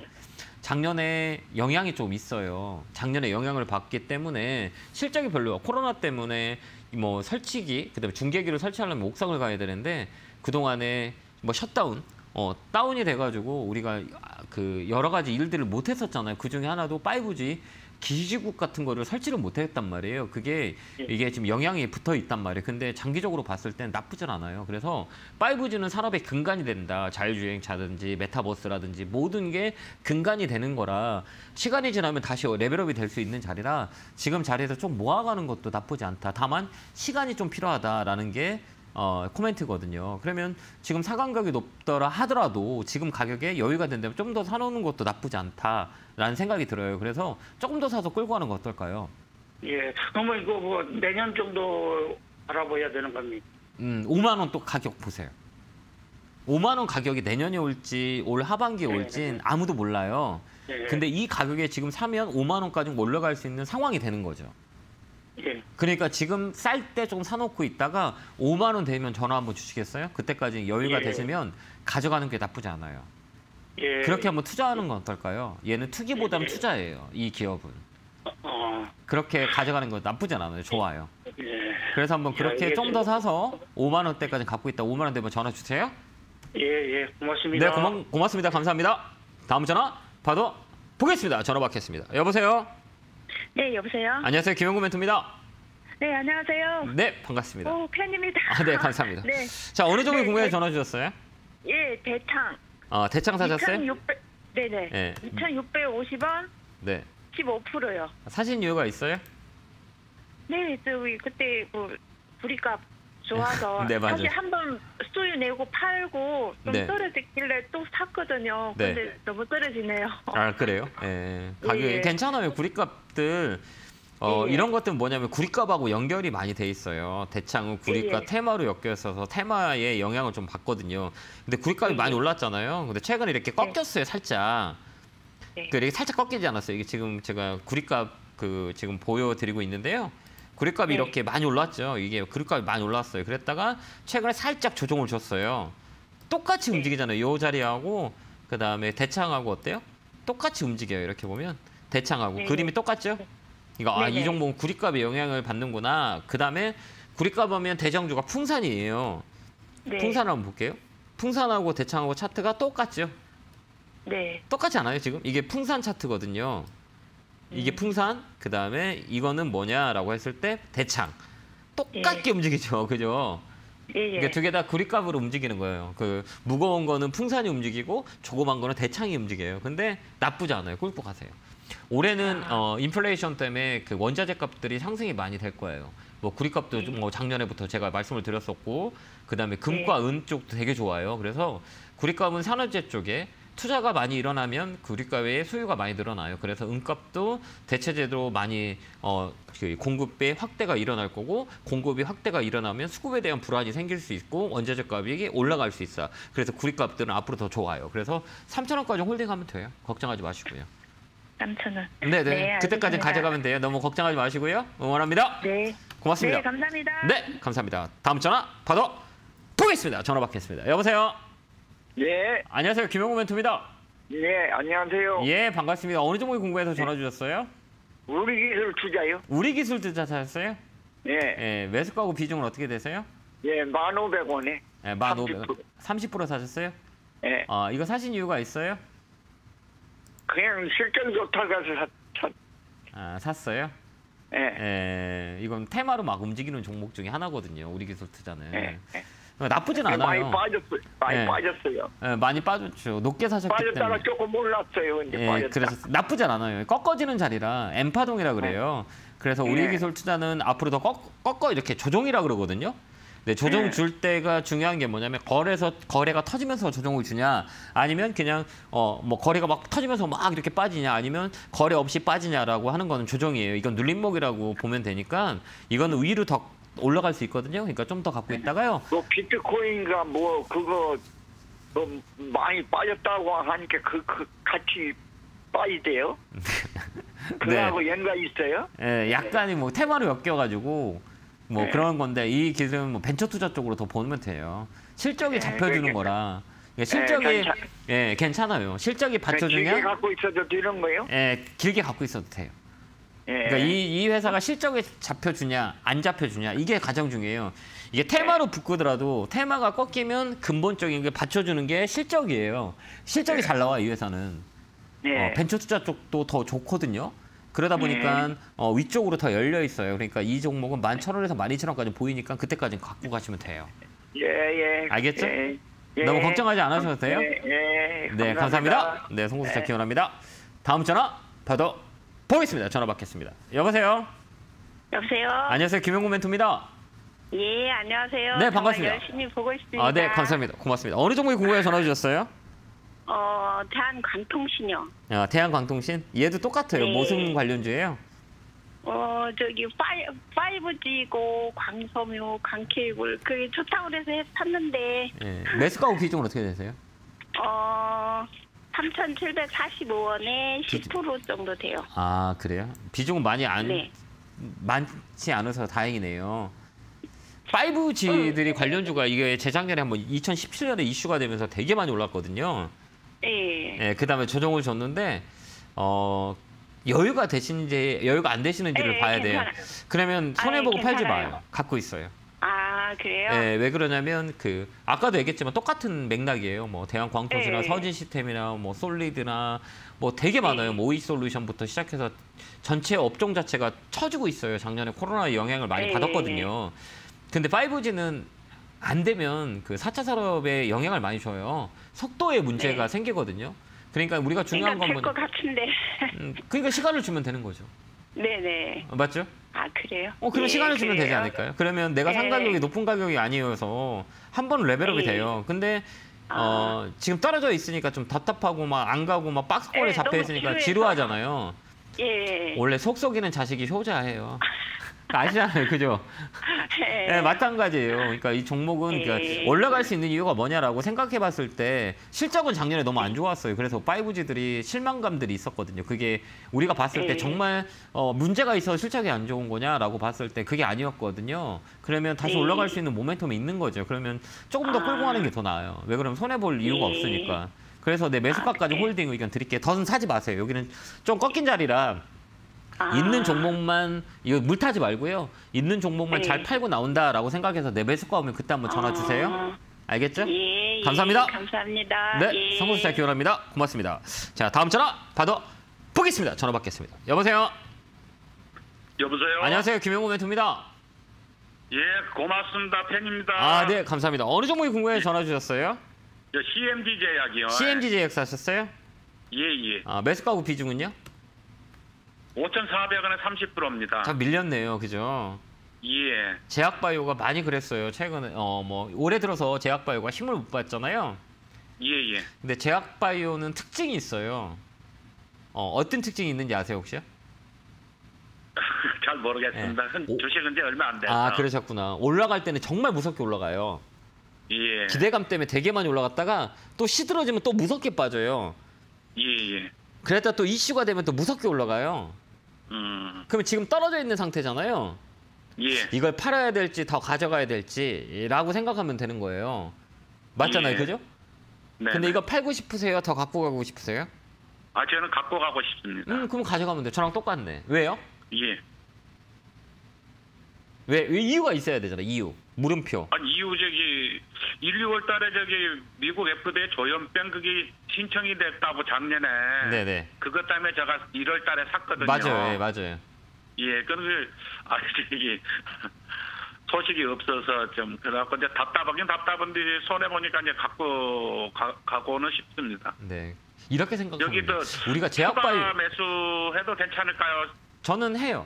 Speaker 1: 작년에 영향이 좀 있어요. 작년에 영향을 받기 때문에 실적이 별로요. 코로나 때문에 뭐 설치기, 그다음에 중계기를 설치하려면 옥상을 가야 되는데 그 동안에 뭐 셧다운, 어 다운이 돼가지고 우리가 아, 그 여러 가지 일들을 못 했었잖아요. 그 중에 하나도 5G 기지국 같은 거를 설치를 못 했단 말이에요. 그게 이게 지금 영향이 붙어 있단 말이에요. 근데 장기적으로 봤을 땐 나쁘진 않아요. 그래서 5G는 산업의 근간이 된다. 자율주행차든지 메타버스라든지 모든 게 근간이 되는 거라 시간이 지나면 다시 level up이 될 수 있는 자리라 지금 자리에서 좀 모아가는 것도 나쁘지 않다. 다만 시간이 좀 필요하다라는 게 어, 코멘트거든요. 그러면 지금 사간격이 높더라 하더라도 지금 가격에 여유가 된다면 좀 더 사놓는 것도 나쁘지 않다라는 생각이 들어요. 그래서 조금 더 사서 끌고 가는 거 어떨까요?
Speaker 8: 예. 그러면 이거 뭐 내년 정도 알아봐야 되는 겁니까?
Speaker 1: 음, 5만 원 또 가격 보세요. 5만 원 가격이 내년에 올지 올 하반기에 올진 아무도 몰라요.
Speaker 8: 예.
Speaker 1: 근데 이 가격에 지금 사면 5만 원까지 올라갈 수 있는 상황이 되는 거죠.
Speaker 8: 예.
Speaker 1: 그러니까 지금 쌀때좀 사놓고 있다가 5만 원 되면 전화 한번 주시겠어요? 그때까지 여유가
Speaker 8: 예.
Speaker 1: 되시면 가져가는 게 나쁘지 않아요.
Speaker 8: 예.
Speaker 1: 그렇게 한번 투자하는 건 어떨까요? 얘는 투기보다는 투자예요. 이 기업은.
Speaker 8: 어.
Speaker 1: 그렇게 가져가는 건 나쁘지 않아요. 좋아요.
Speaker 8: 예.
Speaker 1: 그래서 한번 그렇게
Speaker 8: 예,
Speaker 1: 좀더 사서 5만 원대까지 갖고 있다. 5만 원 되면 전화 주세요.
Speaker 8: 예, 예. 고맙습니다.
Speaker 1: 네, 고마, 고맙습니다. 감사합니다. 다음 전화 받아 보겠습니다. 전화 받겠습니다. 여보세요.
Speaker 2: 네, 여보세요?
Speaker 1: 안녕하세요. 김영구 멘토입니다.
Speaker 2: 네, 안녕하세요.
Speaker 1: 네, 반갑습니다.
Speaker 2: 오, 팬입니다.
Speaker 1: 아, 네, 감사합니다.
Speaker 2: 네.
Speaker 1: 자, 어느 종류
Speaker 2: 네,
Speaker 1: 궁금해서
Speaker 2: 네.
Speaker 1: 전화 주셨어요?
Speaker 2: 예, 대창.
Speaker 1: 어, 대창 사셨어요?
Speaker 2: 2,600, 네네.
Speaker 1: 네.
Speaker 2: 2,650원,
Speaker 1: 네.
Speaker 2: 15%요.
Speaker 1: 사신 이유가 있어요?
Speaker 2: 네, 저기 그때 그 부리값 좋아서
Speaker 1: 네, 맞아요.
Speaker 2: 사실 한번 수유 내고 팔고 좀
Speaker 1: 네.
Speaker 2: 떨어졌길래 또 샀거든요.
Speaker 1: 네.
Speaker 2: 근데 너무 떨어지네요.
Speaker 1: 아, 그래요? 예. 가격이
Speaker 2: 예.
Speaker 1: 괜찮아요. 구리값들 어,
Speaker 2: 예.
Speaker 1: 이런 것들은 뭐냐면 구리값하고 연결이 많이 돼 있어요. 대창은 구리값
Speaker 2: 예.
Speaker 1: 테마로 엮여 있어서 테마의 영향을 좀 받거든요. 근데 구리값이
Speaker 2: 예.
Speaker 1: 많이 올랐잖아요. 근데 최근에 이렇게 꺾였어요, 살짝.
Speaker 2: 네.
Speaker 1: 그 이렇게 살짝 꺾이지 않았어요. 이게 지금 제가 구리값 그 지금 보여드리고 있는데요. 구리값이
Speaker 2: 네.
Speaker 1: 이렇게 많이 올랐죠. 이게 구리값이 많이 올랐어요. 그랬다가 최근에 살짝 조정을 줬어요. 똑같이
Speaker 2: 네.
Speaker 1: 움직이잖아요. 요 자리하고 그 다음에 대창하고 어때요? 똑같이 움직여요. 이렇게 보면 대창하고
Speaker 2: 네.
Speaker 1: 그림이 똑같죠? 이거 아. 이 종목은 구리값의 영향을 받는구나. 그 다음에 구리값 하면 대장주가 풍산이에요.
Speaker 2: 네.
Speaker 1: 풍산을 한번 볼게요. 풍산하고 대창하고 차트가 똑같죠?
Speaker 2: 네.
Speaker 1: 똑같지 않아요 지금? 이게 풍산 차트거든요. 이게
Speaker 2: 음.
Speaker 1: 풍산, 그 다음에 이거는 뭐냐라고 했을 때 대창. 똑같게 움직이죠, 그죠?
Speaker 2: 예, 예.
Speaker 1: 이게 두개 다 구리값으로 움직이는 거예요. 그 무거운 거는 풍산이 움직이고 조그만 거는 대창이 움직여요. 근데 나쁘지 않아요. 꿀꺽하세요. 올해는
Speaker 2: 아.
Speaker 1: 어, 인플레이션 때문에 그 원자재 값들이 상승이 많이 될 거예요. 뭐 구리값도
Speaker 2: 네.
Speaker 1: 좀뭐 작년에부터 제가 말씀을 드렸었고 그다음에 금과
Speaker 2: 네.
Speaker 1: 은 쪽도 되게 좋아요. 그래서 구리값은 산업재 쪽에 투자가 많이 일어나면 구리값의 수요가 많이 늘어나요. 그래서 은값도 대체제도 많이 어, 그 공급의 확대가 일어날 거고 공급이 확대가 일어나면 수급에 대한 불안이 생길 수 있고 원자재 값이 올라갈 수 있어. 그래서 구리값들은 앞으로 더 좋아요. 그래서 3천 원까지 홀딩하면 돼요. 걱정하지 마시고요.
Speaker 2: 3,000원.
Speaker 1: 네네.
Speaker 2: 네,
Speaker 1: 그때까지
Speaker 2: 알겠습니다.
Speaker 1: 가져가면 돼요. 너무 걱정하지 마시고요. 응원합니다.
Speaker 2: 네.
Speaker 1: 고맙습니다.
Speaker 2: 네, 감사합니다.
Speaker 1: 네, 감사합니다. 다음 전화 받아 보겠습니다. 전화 받겠습니다. 여보세요.
Speaker 9: 예,
Speaker 1: 안녕하세요. 김영구 멘토입니다.
Speaker 9: 예, 안녕하세요.
Speaker 1: 예, 반갑습니다. 어느 종목이 궁금해서 전화 주셨어요?
Speaker 9: 우리 기술 투자요?
Speaker 1: 우리 기술 투자 사셨어요?
Speaker 9: 예,
Speaker 1: 예, 매수가하고 비중은 어떻게 되세요?
Speaker 9: 예, 만 오백 원에.
Speaker 1: 예, 만
Speaker 9: 30%.
Speaker 1: 500원. 30% 사셨어요?
Speaker 9: 예,
Speaker 1: 아, 이거 사신 이유가 있어요?
Speaker 9: 그냥 실적 좋다고 해서 사, 사,
Speaker 1: 아, 샀어요?
Speaker 9: 예,
Speaker 1: 예, 이건 테마로 막 움직이는 종목 중에 하나거든요. 우리 기술 투자는.
Speaker 9: 예, 예.
Speaker 1: 어, 나쁘진
Speaker 9: 많이
Speaker 1: 않아요.
Speaker 9: 빠졌어요. 많이
Speaker 1: 예.
Speaker 9: 빠졌어요.
Speaker 1: 예, 많이 빠졌죠. 높게 사셨기
Speaker 9: 빠졌다가
Speaker 1: 때문에.
Speaker 9: 조금 올랐어요. 이제
Speaker 1: 예,
Speaker 9: 빠졌다.
Speaker 1: 그래서 나쁘진 않아요. 꺾어지는 자리라 엠파동이라 그래요. 그래서 우리
Speaker 9: 예.
Speaker 1: 기술 투자는 앞으로 더 꺾, 꺾어 이렇게 조정이라 그러거든요. 네, 조정
Speaker 9: 예.
Speaker 1: 줄 때가 중요한 게 뭐냐면 거래서 거래가 터지면서 조정을 주냐, 아니면 그냥 어 뭐 거래가 막 터지면서 막 이렇게 빠지냐, 아니면 거래 없이 빠지냐라고 하는 거는 조정이에요. 이건 눌림목이라고 보면 되니까 이거는 위로 더 올라갈 수 있거든요. 그러니까 좀 더 갖고 있다가요.
Speaker 9: 뭐 비트코인가 뭐 그거 뭐 많이 빠졌다고 하니까 그, 그 같이 빠지대요. 그거하고 연관 있어요?
Speaker 1: 예, 약간이 뭐 테마로 엮여가지고 뭐
Speaker 9: 네.
Speaker 1: 그런 건데 이 기술은 뭐 벤처 투자 쪽으로 더 보면 돼요. 실적이
Speaker 9: 네,
Speaker 1: 잡혀주는
Speaker 9: 그게-
Speaker 1: 거라 예, 실적이
Speaker 9: 괜찮-
Speaker 1: 예 괜찮아요. 실적이
Speaker 9: 그냥 길게
Speaker 1: 받쳐주면
Speaker 9: 갖고 있어도 되는 거예요?
Speaker 1: 예 길게 갖고 있어도 돼요.
Speaker 9: 예.
Speaker 1: 그러니까 이, 이 회사가 실적이 잡혀주냐 안 잡혀주냐 이게 가장 중요해요. 이게 테마로 붙고더라도 테마가 꺾이면 근본적인 게 받쳐주는 게 실적이에요. 실적이 잘 나와 이 회사는.
Speaker 9: 예.
Speaker 1: 어, 벤처 투자 쪽도 더 좋거든요. 그러다 보니까 어, 위쪽으로 더 열려 있어요. 그러니까 이 종목은 11,000원에서 12,000원까지 보이니까 그때까지 갖고 가시면 돼요.
Speaker 9: 예, 예.
Speaker 1: 알겠죠?
Speaker 9: 예, 예.
Speaker 1: 너무 걱정하지 않으셔도 돼요.
Speaker 9: 예, 예.
Speaker 1: 네, 감사합니다. 네, 송수차
Speaker 9: 네.
Speaker 1: 기원합니다. 다음 전화 받아 보겠습니다. 전화 받겠습니다. 여보세요.
Speaker 2: 여보세요?
Speaker 1: 안녕하세요. 김영구 멘토입니다.
Speaker 5: 예, 안녕하세요.
Speaker 1: 네, 반갑습니다.
Speaker 5: 열심히 보고 있습니다.
Speaker 1: 아, 네, 감사합니다. 고맙습니다. 어느 종목이 궁금해 전화 주셨어요?
Speaker 5: 어, 대한관통신요.
Speaker 1: 아, 대한광통신? 얘도 똑같아요.
Speaker 5: 네.
Speaker 1: 모승 관련주예요.
Speaker 5: 어, 저기 파이, 5G고 광섬유, 광케이블 그게 좋다고 그래서 해- 샀는데
Speaker 1: 예. 매수가고 비중은 어떻게 되세요?
Speaker 5: 어, 3,745원에 10% 정도 돼요.
Speaker 1: 아, 그래요? 비중은 많이 안
Speaker 5: 네.
Speaker 1: 많지 않아서 다행이네요. 5G들이 관련주가 이게 재작년에 한번 2017년에 이슈가 되면서 되게 많이 올랐거든요.
Speaker 5: 예.
Speaker 1: 예, 그다음에 조정을 줬는데 어 여유가 되시는지 여유가 안 되시는지를
Speaker 5: 예,
Speaker 1: 봐야 돼요.
Speaker 5: 괜찮아요.
Speaker 1: 그러면 손해 보고 팔지. 마요. 갖고 있어요.
Speaker 5: 아, 그래요?
Speaker 1: 예, 왜 그러냐면 그 아까도 얘기했지만 똑같은 맥락이에요. 뭐 대한광통이나
Speaker 5: 예.
Speaker 1: 서진 시스템이나 뭐 솔리드나 뭐 되게 많아요. 뭐 오이 솔루션부터 시작해서 전체 업종 자체가 처지고 있어요. 작년에 코로나 영향을 많이
Speaker 5: 예.
Speaker 1: 받았거든요. 근데 5G는 안 되면 그 4차 산업에 영향을 많이 줘요. 속도에 문제가
Speaker 5: 네.
Speaker 1: 생기거든요. 그러니까 우리가 중요한 건 뭐냐?
Speaker 5: 같은데.
Speaker 1: 음, 그러니까 시간을 주면 되는 거죠.
Speaker 5: 네네.
Speaker 1: 어, 맞죠?
Speaker 5: 아, 그래요?
Speaker 1: 어, 그럼
Speaker 5: 예,
Speaker 1: 시간을 주면 되지
Speaker 5: 그래요?
Speaker 1: 않을까요? 그러면 내가 산
Speaker 5: 네.
Speaker 1: 가격이 높은 가격이 아니어서 한 번 레벨업이
Speaker 5: 네.
Speaker 1: 돼요. 근데
Speaker 5: 아.
Speaker 1: 어, 지금 떨어져 있으니까 좀 답답하고 막 안 가고 막 박스권에
Speaker 5: 네,
Speaker 1: 잡혀 있으니까. 지루하잖아요.
Speaker 5: 예.
Speaker 1: 원래 속 썩이는 자식이 효자예요. 아시잖아요, 그죠?
Speaker 5: 예.
Speaker 1: 네, 마찬가지예요. 그러니까 이 종목은 그러니까
Speaker 5: 예.
Speaker 1: 올라갈 수 있는 이유가 뭐냐라고 생각해봤을 때 실적은 작년에 너무 안 좋았어요. 그래서 5G들이 실망감들이 있었거든요. 그게 우리가 봤을 때
Speaker 5: 예.
Speaker 1: 정말 어, 문제가 있어서 실적이 안 좋은 거냐라고 봤을 때 그게 아니었거든요. 그러면 다시
Speaker 5: 예.
Speaker 1: 올라갈 수 있는 모멘텀이 있는 거죠. 그러면 조금 더 끌고
Speaker 5: 아.
Speaker 1: 가는 게 더 나아요. 왜 그러면 손해 볼 이유가
Speaker 5: 예.
Speaker 1: 없으니까. 그래서 내 매수가까지
Speaker 5: 아, 네.
Speaker 1: holding 의견 드릴게요. 더는 사지 마세요. 여기는 좀 꺾인 자리라
Speaker 5: 아.
Speaker 1: 있는 종목만 이거 물 타지 말고요. 있는 종목만
Speaker 5: 네.
Speaker 1: 잘 팔고 나온다라고 생각해서 내 매수가 오면 그때 한번 전화 주세요.
Speaker 5: 아.
Speaker 1: 알겠죠?
Speaker 5: 예, 예,
Speaker 1: 감사합니다.
Speaker 5: 감사합니다.
Speaker 1: 네,
Speaker 5: 예.
Speaker 1: 성공투자 기원합니다. 고맙습니다. 자, 다음 전화 받아 보겠습니다. 전화 받겠습니다. 여보세요.
Speaker 7: 여보세요.
Speaker 1: 안녕하세요. 김영호 멘토입니다.
Speaker 7: 예, 고맙습니다. 팬입니다.
Speaker 1: 아, 네, 감사합니다. 어느 종목이 궁금해 전화 주셨어요?
Speaker 7: 저 CMG 제약이요.
Speaker 1: CMG 제약 사셨어요?
Speaker 7: 예, 예.
Speaker 1: 아, 매수가구 비중은요?
Speaker 7: 5,400원에 30%입니다.
Speaker 1: 다 밀렸네요. 그죠?
Speaker 7: 예.
Speaker 1: 제약바이오가 많이 그랬어요. 최근에 어 뭐 올해 들어서 제약바이오가 힘을 못 봤잖아요.
Speaker 7: 예, 예.
Speaker 1: 근데 제약바이오는 특징이 있어요. 어, 어떤 특징이 있는지 아세요 혹시요?
Speaker 7: 잘 모르겠습니다.
Speaker 1: 예.
Speaker 7: 주식은 이제 얼마 안 돼서.
Speaker 1: 아 그러셨구나. 올라갈 때는 정말 무섭게 올라가요.
Speaker 7: 예.
Speaker 1: 기대감 때문에 되게 많이 올라갔다가 또 시들어지면 또 무섭게 빠져요.
Speaker 7: 예, 예.
Speaker 1: 그랬다 또 이슈가 되면 또 무섭게 올라가요.
Speaker 7: 음.
Speaker 1: 그러면 지금 떨어져 있는 상태잖아요.
Speaker 7: 예.
Speaker 1: 이걸 팔아야 될지 더 가져가야 될지라고 생각하면 되는 거예요. 맞잖아요,
Speaker 7: 예.
Speaker 1: 그죠?
Speaker 7: 네.
Speaker 1: 근데 이거 팔고 싶으세요? 더 갖고 가고 싶으세요?
Speaker 7: 아, 저는 갖고 가고 싶습니다.
Speaker 1: 음, 그럼 가져가면 돼요. 저랑 똑같네. 왜요?
Speaker 7: 예.
Speaker 1: 왜, 왜 이유가 있어야 되잖아요. 이유. 물음표.
Speaker 7: 아니, 이후 저기 1, 2월 달에 저기 미국 FDA 그게 신청이 됐다고 작년에.
Speaker 1: 네네.
Speaker 7: 그것 때문에 제가 1월 달에 샀거든요.
Speaker 1: 맞아요, 예, 맞아요.
Speaker 7: 예, 그런데 아 저기 소식이 없어서 좀 그래갖고 이제 답답하긴 답답한데 손해 보니까 이제 갖고 가, 가고는 싶습니다.
Speaker 1: 네. 이렇게 생각하면
Speaker 7: 여기도.
Speaker 1: 우리가
Speaker 7: 추가
Speaker 1: 제약바이오
Speaker 7: 매수해도 괜찮을까요?
Speaker 1: 저는 해요.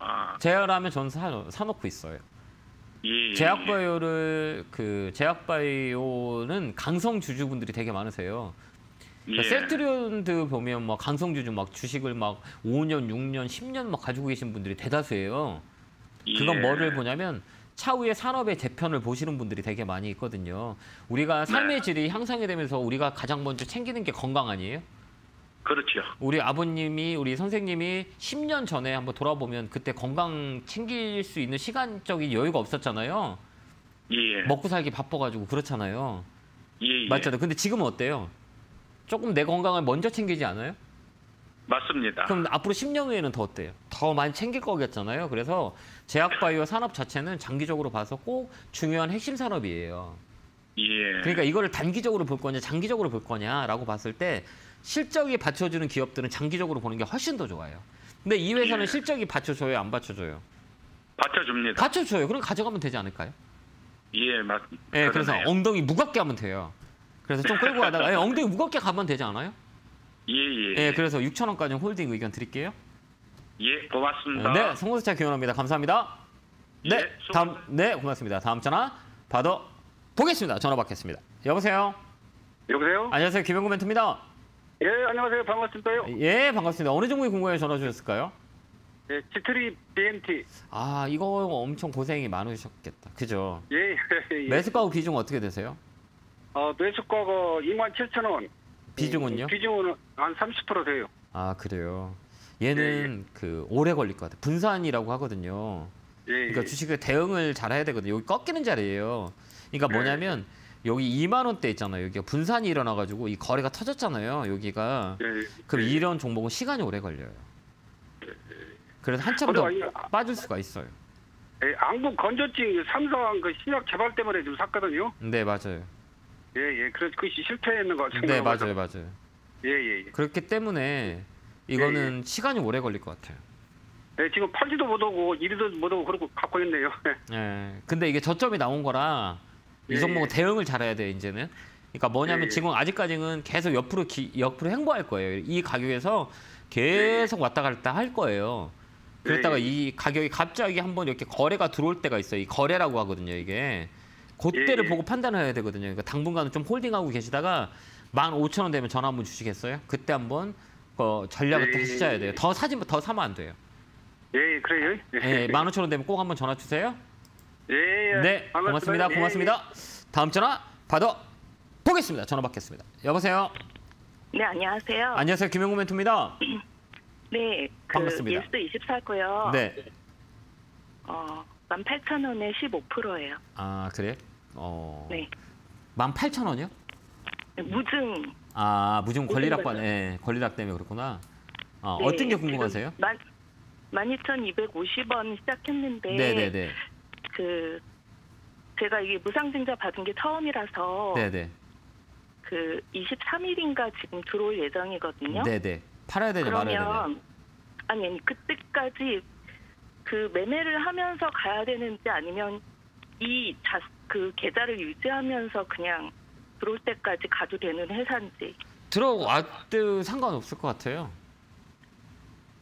Speaker 7: 아,
Speaker 1: 제약을 하면 저는 사, 사놓고 있어요.
Speaker 7: 예, 예,
Speaker 1: 제약바이오를 그 제약바이오는 강성 주주분들이 되게 많으세요.
Speaker 7: 예.
Speaker 1: 그러니까 셀트리온드 보면 막 강성 주주 막 주식을 막 5년, 6년, 10년 막 가지고 계신 분들이 대다수예요. 그건
Speaker 7: 예.
Speaker 1: 뭐를 보냐면 차후에 산업의 재편을 보시는 분들이 되게 많이 있거든요. 우리가 삶의
Speaker 7: 네.
Speaker 1: 질이 향상이 되면서 우리가 가장 먼저 챙기는 게 건강 아니에요?
Speaker 7: 그렇죠.
Speaker 1: 우리 아버님이 우리 선생님이 10년 전에 한번 돌아보면 그때 건강 챙길 수 있는 시간적인 여유가 없었잖아요.
Speaker 7: 예,
Speaker 1: 먹고 살기 바빠가지고 그렇잖아요.
Speaker 7: 예, 예.
Speaker 1: 맞잖아요. 근데 지금은 어때요? 조금 내 건강을 먼저 챙기지 않아요?
Speaker 7: 맞습니다.
Speaker 1: 그럼 앞으로 10년 후에는 더 어때요? 더 많이 챙길 거겠잖아요. 그래서 제약바이오 산업 자체는 장기적으로 봐서 꼭 중요한 핵심 산업이에요.
Speaker 7: 예,
Speaker 1: 그러니까 이거를 단기적으로 볼 거냐, 장기적으로 볼 거냐라고 봤을 때 실적이 받쳐주는 기업들은 장기적으로 보는 게 훨씬 더 좋아요. 근데 이 회사는
Speaker 7: 예.
Speaker 1: 실적이 받쳐줘요, 안 받쳐줘요?
Speaker 7: 받쳐줍니다.
Speaker 1: 받쳐줘요. 그럼 가져가면 되지 않을까요?
Speaker 7: 예, 맞.
Speaker 1: 예, 그래서
Speaker 7: 그러네요.
Speaker 1: 엉덩이 무겁게 하면 돼요. 그래서 좀 끌고 가다가 예, 엉덩이 무겁게 가면 되지 않아요?
Speaker 7: 예, 예,
Speaker 1: 예, 그래서 6천 원까지 홀딩 의견 드릴게요.
Speaker 7: 예, 고맙습니다.
Speaker 1: 네, 송호수차 기원합니다. 감사합니다. 네,
Speaker 7: 예,
Speaker 1: 다음 네 고맙습니다. 다음 전화 받아 보겠습니다. 전화 받겠습니다. 여보세요.
Speaker 10: 여보세요?
Speaker 1: 안녕하세요. 김영구 멘트입니다.
Speaker 10: 예, 안녕하세요. 반갑습니다요.
Speaker 1: 예, 반갑습니다. 어느 종목이 궁금해 전화 주셨을까요?
Speaker 10: 예, 지트리 BMT.
Speaker 1: 아, 이거 엄청 고생이 많으셨겠다. 그죠?
Speaker 10: 예, 예, 예.
Speaker 1: 매수가하고 비중 어떻게 되세요?
Speaker 10: 어, 매수가가 27,000원.
Speaker 1: 비중은요?
Speaker 10: 비중은 한 30% 돼요.
Speaker 1: 아, 그래요. 얘는 그 오래 걸릴 것 같아요. 분산이라고 하거든요.
Speaker 10: 예,
Speaker 1: 그러니까
Speaker 10: 예.
Speaker 1: 주식을 대응을 잘 해야 되거든요. 여기 꺾이는 자리예요. 그러니까
Speaker 10: 네.
Speaker 1: 뭐냐면 여기 2만 원대 있잖아요. 여기가 분산이 일어나 가지고 이 거래가 터졌잖아요. 여기가
Speaker 10: 예, 예.
Speaker 1: 그럼
Speaker 10: 예.
Speaker 1: 이런 종목은 시간이 오래 걸려요. 그래서 한참 더
Speaker 10: 이-
Speaker 1: 빠질 수가 있어요.
Speaker 10: 예, 안국 건조증 삼성 그 신약 개발 때문에 좀 샀거든요.
Speaker 1: 네, 맞아요.
Speaker 10: 예, 예. 그래서 그것이 실패했는 것 같습니다.
Speaker 1: 네, 맞아요, 맞아요.
Speaker 10: 예, 예, 예.
Speaker 1: 그렇기 때문에 이거는 시간이 오래 걸릴 것 같아요.
Speaker 10: 예, 지금 팔지도 못하고 이리도 못하고 그러고 갖고 있네요.
Speaker 1: 예. 근데 이게 저점이 나온 거라 이
Speaker 10: 예,
Speaker 1: 종목은
Speaker 10: 예.
Speaker 1: 대응을 잘해야 돼요, 이제는. 그러니까 뭐냐면
Speaker 10: 예, 예.
Speaker 1: 지금 아직까지는 계속 옆으로 기, 옆으로 행보할 거예요. 이 가격에서 계속 왔다 갔다 할 거예요. 그랬다가. 이 가격이 갑자기 한번 이렇게 거래가 들어올 때가 있어요. 이 거래라고 하거든요, 이게. 그때를. 보고 판단을 해야 되거든요. 그러니까 당분간은 좀 홀딩하고 계시다가 15,000원 되면 전화 한번 주시겠어요? 그때 한번 어, 전략을
Speaker 10: 예,
Speaker 1: 하셔야
Speaker 10: 예.
Speaker 1: 돼요. 더 사지 더 사면 안 돼요.
Speaker 10: 예, 예, 그래요.
Speaker 1: 예, 15,000원 되면 꼭 한번 전화 주세요.
Speaker 10: 예, 예.
Speaker 1: 네, 고맙습니다.
Speaker 10: 예,
Speaker 1: 고맙습니다. 다음 전화 받아 보겠습니다. 전화 받겠습니다. 여보세요.
Speaker 5: 네, 안녕하세요.
Speaker 1: 안녕하세요. 김현구 멘토입니다.
Speaker 5: 네, 그
Speaker 1: 반갑습니다.
Speaker 5: 예스 24고요.
Speaker 1: 네.
Speaker 5: 어, 18,000원에 15%예요.
Speaker 1: 아, 그래? 어.
Speaker 5: 네.
Speaker 1: 18,000원이요?
Speaker 5: 무증.
Speaker 1: 아, 무증 권리락 반. 예, 권리락 때문에 그렇구나. 어,
Speaker 5: 네,
Speaker 1: 어떤 게 궁금하세요?
Speaker 5: 만 12,250원 시작했는데
Speaker 1: 네, 네, 네.
Speaker 5: 그 제가 이게 무상증자 받은 게 처음이라서
Speaker 1: 네, 네.
Speaker 5: 그 23일인가 지금 들어올 예정이거든요.
Speaker 1: 네, 네. 팔아야 되냐 말아야 되냐.
Speaker 5: 그러면 아니 아니 그때까지 그 매매를 하면서 가야 되는지 아니면 이그 계좌를 유지하면서 그냥 들어올 때까지 가도 되는 회사인지
Speaker 1: 들어와도 상관없을 것 같아요.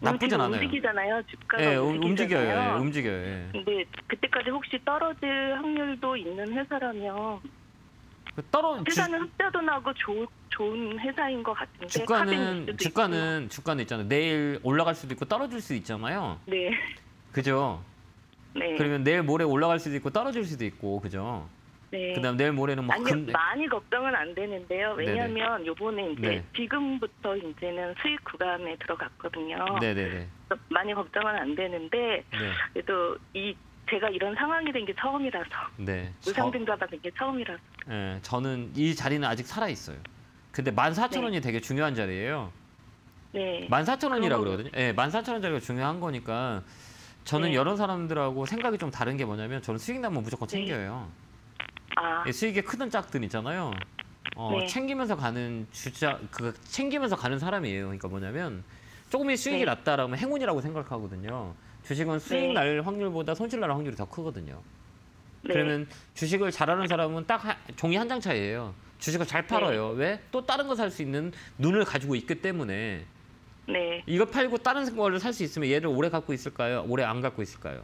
Speaker 1: 나쁘진 않아요.
Speaker 5: 움직이잖아요 주가가
Speaker 1: 예, 움- 움직여요. 예, 움직여요. 예.
Speaker 5: 근데 그때까지 혹시 떨어질 확률도 있는 회사라면
Speaker 1: 그 떨어 주,
Speaker 5: 회사는 흑자도 나고 좋, 좋은 회사인 것 같은데 카뱅일
Speaker 1: 주가는
Speaker 5: 수도
Speaker 1: 주가는 주가는 있잖아요. 내일 올라갈 수도 있고 떨어질 수도 있잖아요.
Speaker 5: 있고. 네,
Speaker 1: 그죠?
Speaker 5: 네,
Speaker 1: 그러면 내일 모레 올라갈 수도 있고 떨어질 수도 있고 그죠?
Speaker 5: 네.
Speaker 1: 그다음 내일 모레는 막
Speaker 5: 아니
Speaker 1: 근...
Speaker 5: 많이 걱정은 안 되는데요. 왜냐하면 요번에 이제
Speaker 1: 네.
Speaker 5: 지금부터 이제는 수익 구간에 들어갔거든요.
Speaker 1: 네네네.
Speaker 5: 많이 걱정은 안 되는데
Speaker 1: 네.
Speaker 5: 그래도 이 제가 이런 상황이 된 게 처음이라서
Speaker 1: 네. 저,
Speaker 5: 무상증자 받은 게 처음이라서
Speaker 1: 예, 저는 이 자리는 아직 살아 있어요. 근데 14,000원이
Speaker 5: 네.
Speaker 1: 되게 중요한 자리예요.
Speaker 5: 네.
Speaker 1: 14,000원이라고
Speaker 5: 그럼-
Speaker 1: 그러거든요. 예, 14,000원 자리가 중요한 거니까 저는
Speaker 5: 네.
Speaker 1: 여러 사람들하고 생각이 좀 다른 게 뭐냐면 저는 수익 나면 무조건
Speaker 5: 네.
Speaker 1: 챙겨요.
Speaker 5: 아,
Speaker 1: 예, 수익이 크든 작든 있잖아요. 어,
Speaker 5: 네.
Speaker 1: 챙기면서 가는 주자 그 챙기면서 가는 사람이에요. 그러니까 뭐냐면 조금의 수익이
Speaker 5: 네.
Speaker 1: 났다라면 행운이라고 생각하거든요. 주식은 수익
Speaker 5: 네.
Speaker 1: 날 확률보다 손실 날 확률이 더 크거든요.
Speaker 5: 네.
Speaker 1: 그러면 주식을 잘하는 사람은 딱 한- 종이 한 장 차이예요. 주식을 잘 팔아요.
Speaker 5: 네.
Speaker 1: 왜? 또 다른 거 살 수 있는 눈을 가지고 있기 때문에
Speaker 5: 네.
Speaker 1: 이거 팔고 다른 거를 살 수 있으면 얘를 오래 갖고 있을까요? 오래 안 갖고 있을까요?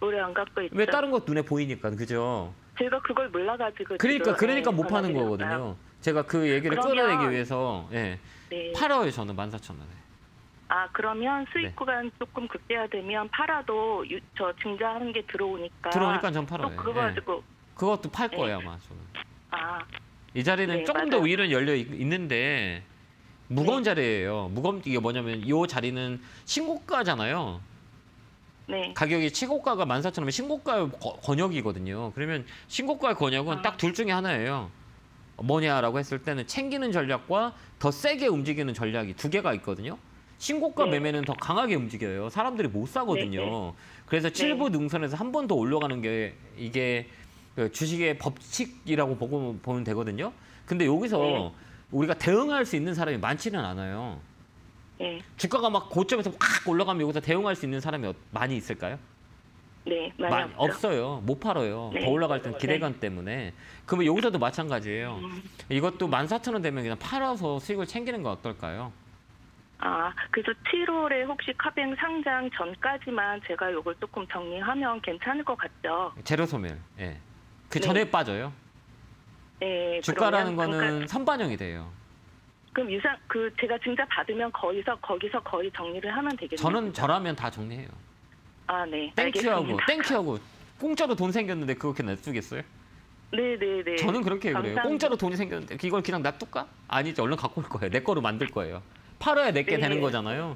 Speaker 5: 오래 안 갖고 있죠.
Speaker 1: 왜 다른 거 눈에 보이니까 그죠?
Speaker 5: 제가 그걸 몰라가지고
Speaker 1: 그러니까 그러니까
Speaker 5: 네,
Speaker 1: 못 파는. 거거든요. 제가 그 얘기를
Speaker 5: 그러면-
Speaker 1: 끌어내기 위해서 예,
Speaker 5: 네.
Speaker 1: 팔아요 저는 14,000원에.
Speaker 5: 아 그러면 수익
Speaker 1: 네.
Speaker 5: 구간 조금 극대화되면 팔아도 유, 저 증자하는 게 들어오니까
Speaker 1: 들어오니까
Speaker 5: 전또
Speaker 1: 팔아요.
Speaker 5: 그거
Speaker 1: 예.
Speaker 5: 가지고
Speaker 1: 그것도 팔
Speaker 5: 네.
Speaker 1: 거예요 아마 저는. 아이 자리는
Speaker 5: 네,
Speaker 1: 조금 더
Speaker 5: 맞아요.
Speaker 1: 위로 열려 있- 있는데 무거운
Speaker 5: 네.
Speaker 1: 자리예요. 무거운 이게 뭐냐면 이 자리는 신고가잖아요.
Speaker 5: 네.
Speaker 1: 가격이 최고가가 14,000원이면 신고가 거- 권역이거든요. 그러면 신고가의 권역은
Speaker 5: 아.
Speaker 1: 딱둘 중에 하나예요. 뭐냐라고 했을 때는 챙기는 전략과 더 세게 움직이는 전략이 두 개가 있거든요. 신고가
Speaker 5: 네.
Speaker 1: 매매는 더 강하게 움직여요. 사람들이 못 사거든요.
Speaker 5: 네, 네.
Speaker 1: 그래서 칠부 능선에서 한 번 더 올라가는 게 이게 그 주식의 법칙이라고 보고 보면 되거든요. 근데 여기서
Speaker 5: 네.
Speaker 1: 우리가 대응할 수 있는 사람이 많지는 않아요.
Speaker 5: 네.
Speaker 1: 주가가 막 고점에서 확 올라가면 여기서 대응할 수 있는 사람이 어- 많이 있을까요?
Speaker 5: 네. 많이
Speaker 1: 많이. 없어요. 못 팔아요.
Speaker 5: 네.
Speaker 1: 더 올라갈 땐 기대감 때문에. 그러면 여기서도 마찬가지예요.
Speaker 5: 음.
Speaker 1: 이것도 14,000원 되면 그냥 팔아서 수익을 챙기는 건 어떨까요?
Speaker 5: 아, 그래서 7월에 혹시 카뱅 상장 전까지만 제가 요걸 조금 정리하면 괜찮을 것 같죠?
Speaker 1: 재료 소멸. 예. 그
Speaker 5: 네.
Speaker 1: 전에 빠져요.
Speaker 5: 네.
Speaker 1: 주가라는 거는 선반영이 돼요.
Speaker 5: 그럼 유상 그 제가 증자 받으면 거기서 거기서 거의 정리를 하면 되겠네요.
Speaker 1: 저는 저라면 다 정리해요.
Speaker 5: 아, 네.
Speaker 1: Thank you하고. Thank you하고 공짜로 돈 생겼는데 그거 그냥 놔두겠어요?
Speaker 5: 네, 네, 네.
Speaker 1: 저는 그렇게 그래요.
Speaker 5: 감사합니다.
Speaker 1: 공짜로 돈이 생겼는데 이걸 그냥 놔둘까? 아니죠. 얼른 갖고 올 거예요. 내 거로 만들 거예요. 팔아야 내게
Speaker 5: 네.
Speaker 1: 되는 거잖아요.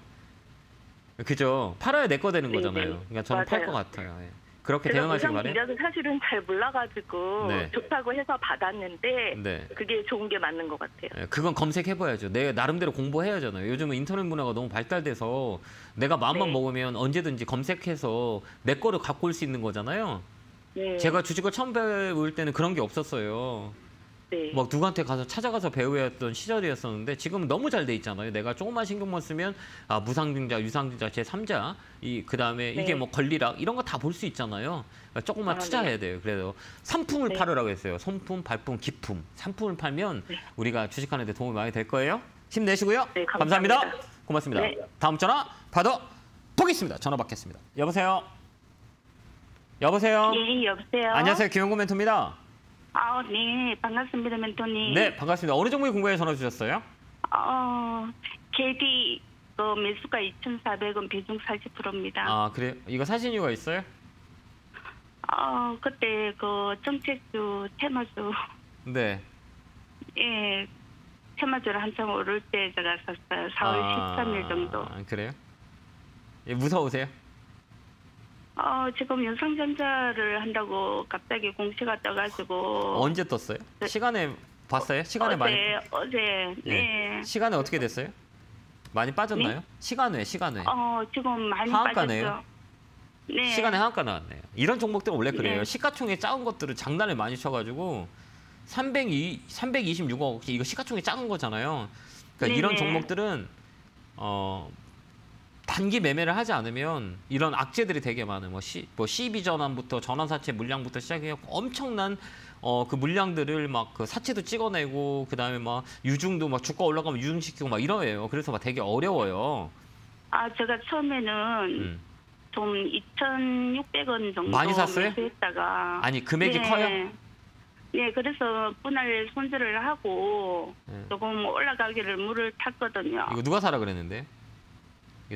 Speaker 1: 그죠? 팔아야 내 거 되는
Speaker 5: 네,
Speaker 1: 거잖아요.
Speaker 5: 네.
Speaker 1: 그러니까 저는 팔 것. 같아요. 예. 그렇게
Speaker 5: 무상
Speaker 1: 바래요.
Speaker 5: 진작은 사실은 잘 몰라가지고
Speaker 1: 네.
Speaker 5: 좋다고 해서 받았는데
Speaker 1: 네.
Speaker 5: 그게 좋은 게 맞는 것 같아요.
Speaker 1: 예, 그건 검색해봐야죠. 내 나름대로 공부해야 하잖아요. 요즘은 인터넷 문화가 너무 발달돼서 내가 마음만
Speaker 5: 네.
Speaker 1: 먹으면 언제든지 검색해서 내 거를 갖고 올 수 있는 거잖아요.
Speaker 5: 네.
Speaker 1: 제가 주식을 처음 배울 때는 그런 게 없었어요.
Speaker 5: 네.
Speaker 1: 막 누구한테 가서 찾아가서 했던 시절이었었는데 지금은 너무 잘 돼 있잖아요. 내가 조금만 신경만 쓰면 아 무상증자, 유상증자, 제 3자 이 그다음에 이게
Speaker 5: 네.
Speaker 1: 뭐 권리락 이런 거 다 볼 수 있잖아요. 그러니까 조금만
Speaker 5: 아,
Speaker 1: 투자해야 돼요. 그래서 상품을
Speaker 5: 네.
Speaker 1: 팔으라고 했어요. 손품, 발품, 기품. 상품을 팔면
Speaker 5: 네.
Speaker 1: 우리가 주식하는 데 도움이 많이 될 거예요. 힘내시고요.
Speaker 5: 네, 감사합니다.
Speaker 1: 고맙습니다.
Speaker 5: 네.
Speaker 1: 다음 전화 받아 보겠습니다. 전화 받겠습니다. 여보세요. 여보세요.
Speaker 6: 예, 여보세요.
Speaker 1: 안녕하세요. 김영구 멘토입니다.
Speaker 6: 아, 네, 반갑습니다, 멘토님.
Speaker 1: 네, 반갑습니다. 어느 종목에 궁금해 전화 주셨어요?
Speaker 6: 어, KD 그 매수가 2,400원, 비중 40%입니다.
Speaker 1: 아, 그래요? 이거 사신 이유가 있어요?
Speaker 6: 어, 그때 그 정책주, 테마주,
Speaker 1: 네.
Speaker 6: 예, 테마주를 한참 오를 때 제가 샀어요. 4월 13일 정도.
Speaker 1: 아, 그래요? 예, 무서우세요?
Speaker 6: 어, 지금 유상전자를 한다고 갑자기 공시가 떠가지고.
Speaker 1: 언제 떴어요?
Speaker 6: 네.
Speaker 1: 시간에 봤어요? 시간에
Speaker 6: 어제,
Speaker 1: 많이
Speaker 6: 어제, 네.
Speaker 1: 시간에 어떻게 됐어요? 많이 빠졌나요? 시간에 시간에
Speaker 6: 어, 지금 많이
Speaker 1: 하한가네요?
Speaker 6: 빠졌죠. 네.
Speaker 1: 시간에 하한가 나왔네요. 이런 종목들은 원래 그래요.
Speaker 6: 네.
Speaker 1: 시가총액 작은 것들은 장난을 많이 쳐가지고 302, 326억 이거 시가총액 작은 거잖아요. 그러니까 이런
Speaker 6: 네네.
Speaker 1: 종목들은 어 단기 매매를 하지 않으면 이런 악재들이 되게 많아요. 뭐, 시, 뭐 CB 전환부터 전환 사채 물량부터 시작해서 엄청난 어 그 물량들을 막 그 사채도 찍어내고 그다음에 막 유중도 막 주가 올라가면 유중시키고 막 이러예요. 그래서 막 되게 어려워요.
Speaker 6: 아, 제가 처음에는
Speaker 1: 음.
Speaker 6: 좀 2,600원 정도
Speaker 1: 많이 샀어요?
Speaker 6: 매수했다가
Speaker 1: 아니 금액이
Speaker 6: 네.
Speaker 1: 커요?
Speaker 6: 네, 그래서 분할 손질을 하고
Speaker 1: 네.
Speaker 6: 조금 올라가기를 물을 탔거든요.
Speaker 1: 이거 누가 사라 그랬는데?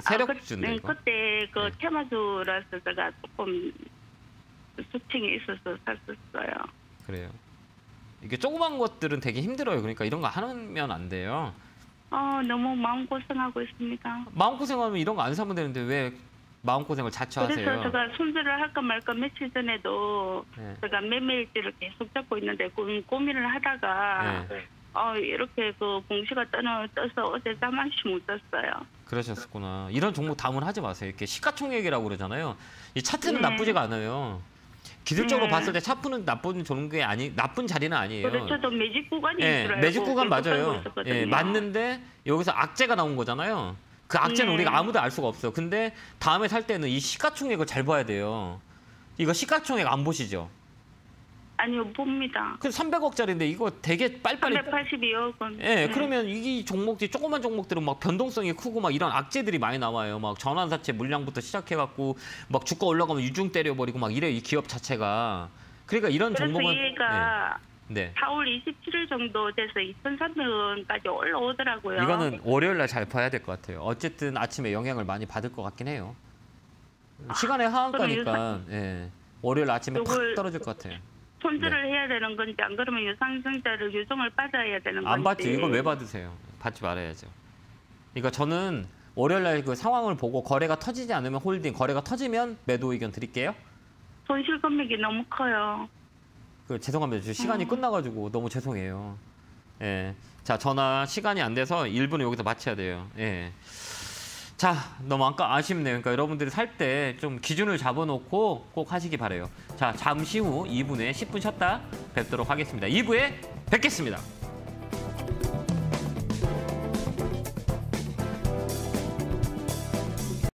Speaker 1: 세력주인데
Speaker 6: 아, 그, 네. 그때 그
Speaker 1: 네.
Speaker 6: 테마주라서 제가 조금 수팅이 있어서 샀었어요.
Speaker 1: 그래요. 이게 조그만 것들은 되게 힘들어요. 그러니까 이런 거 하면 안 돼요.
Speaker 6: 어, 너무 마음 고생하고 있습니다.
Speaker 1: 마음고생하면 이런 거 안 사면 되는데 왜 마음고생을 자처하세요?
Speaker 6: 그래서 제가 손질을 할까 말까 며칠 전에도
Speaker 1: 네.
Speaker 6: 제가 매매일지를 계속 잡고 있는데 고, 고민을 하다가
Speaker 1: 네.
Speaker 6: 어, 이렇게 그 공시가 떠나, 떠서 어제 잠 한 시 못 잤어요.
Speaker 1: 그러셨구나. 이런 종목 담을 하지 마세요. 이렇게 시가총액이라고 그러잖아요. 이 차트는
Speaker 6: 네.
Speaker 1: 나쁘지가 않아요. 기술적으로
Speaker 6: 네.
Speaker 1: 봤을 때 차트는 나쁜 좋은 게 아니 나쁜 자리는 아니에요.
Speaker 6: 저도 매직 구간이
Speaker 1: 예,
Speaker 6: 있더라고요.
Speaker 1: 매직 구간
Speaker 6: 맞아요.
Speaker 1: 예, 맞는데 여기서 악재가 나온 거잖아요. 그 악재는
Speaker 6: 네.
Speaker 1: 우리가 아무도 알 수가 없어요. 근데 다음에 살 때는 이 시가총액을 잘 봐야 돼요. 이거 시가총액 안 보시죠?
Speaker 6: 아니요, 봅니다.
Speaker 1: 그 300억짜리인데 이거 되게 빨리빨리
Speaker 6: 382억 원.
Speaker 1: 예, 그러면 이 종목들이 조그만 종목들은 막 변동성이 크고 막 이런 악재들이 많이 나와요. 막 전환사채 물량부터 시작해 갖고 막 주가 올라가면 유중 때려 버리고 막 이래 이 기업 자체가. 그러니까 이런
Speaker 6: 그래서
Speaker 1: 종목은
Speaker 6: 얘가
Speaker 1: 네. 네.
Speaker 6: 4월 27일 정도 돼서 2,300원까지 올라오더라고요.
Speaker 1: 이거는 월요일 날 잘 봐야 될 것 같아요. 어쨌든 아침에 영향을 많이 받을 것 같긴 해요. 시간에 하한가니까 예. 월요일 아침에 팍
Speaker 6: 요걸-
Speaker 1: 떨어질 것 같아요.
Speaker 6: 손질을 해야 되는 건지 안 그러면 유상증자를 유종을 받아야 되는 건지.
Speaker 1: 안 받죠. 이걸 왜 받으세요? 받지 말아야죠. 그러니까 저는 월요일 날 그 상황을 보고 거래가 터지지 않으면 홀딩, 거래가 터지면 매도 의견 드릴게요.
Speaker 6: 손실 금액이 너무 커요.
Speaker 1: 그 죄송합니다. 저 시간이 끝나가지고 너무 죄송해요. 예. 자 전화 시간이 안 돼서 1분을 여기서 마쳐야 돼요. 예. 자, 너무 아까 아쉽네요. 그러니까 여러분들이 살 때 좀 기준을 잡아놓고 꼭 하시기 바래요. 자, 잠시 후 2분에 10분 쉬었다 뵙도록 하겠습니다. 2부에 뵙겠습니다.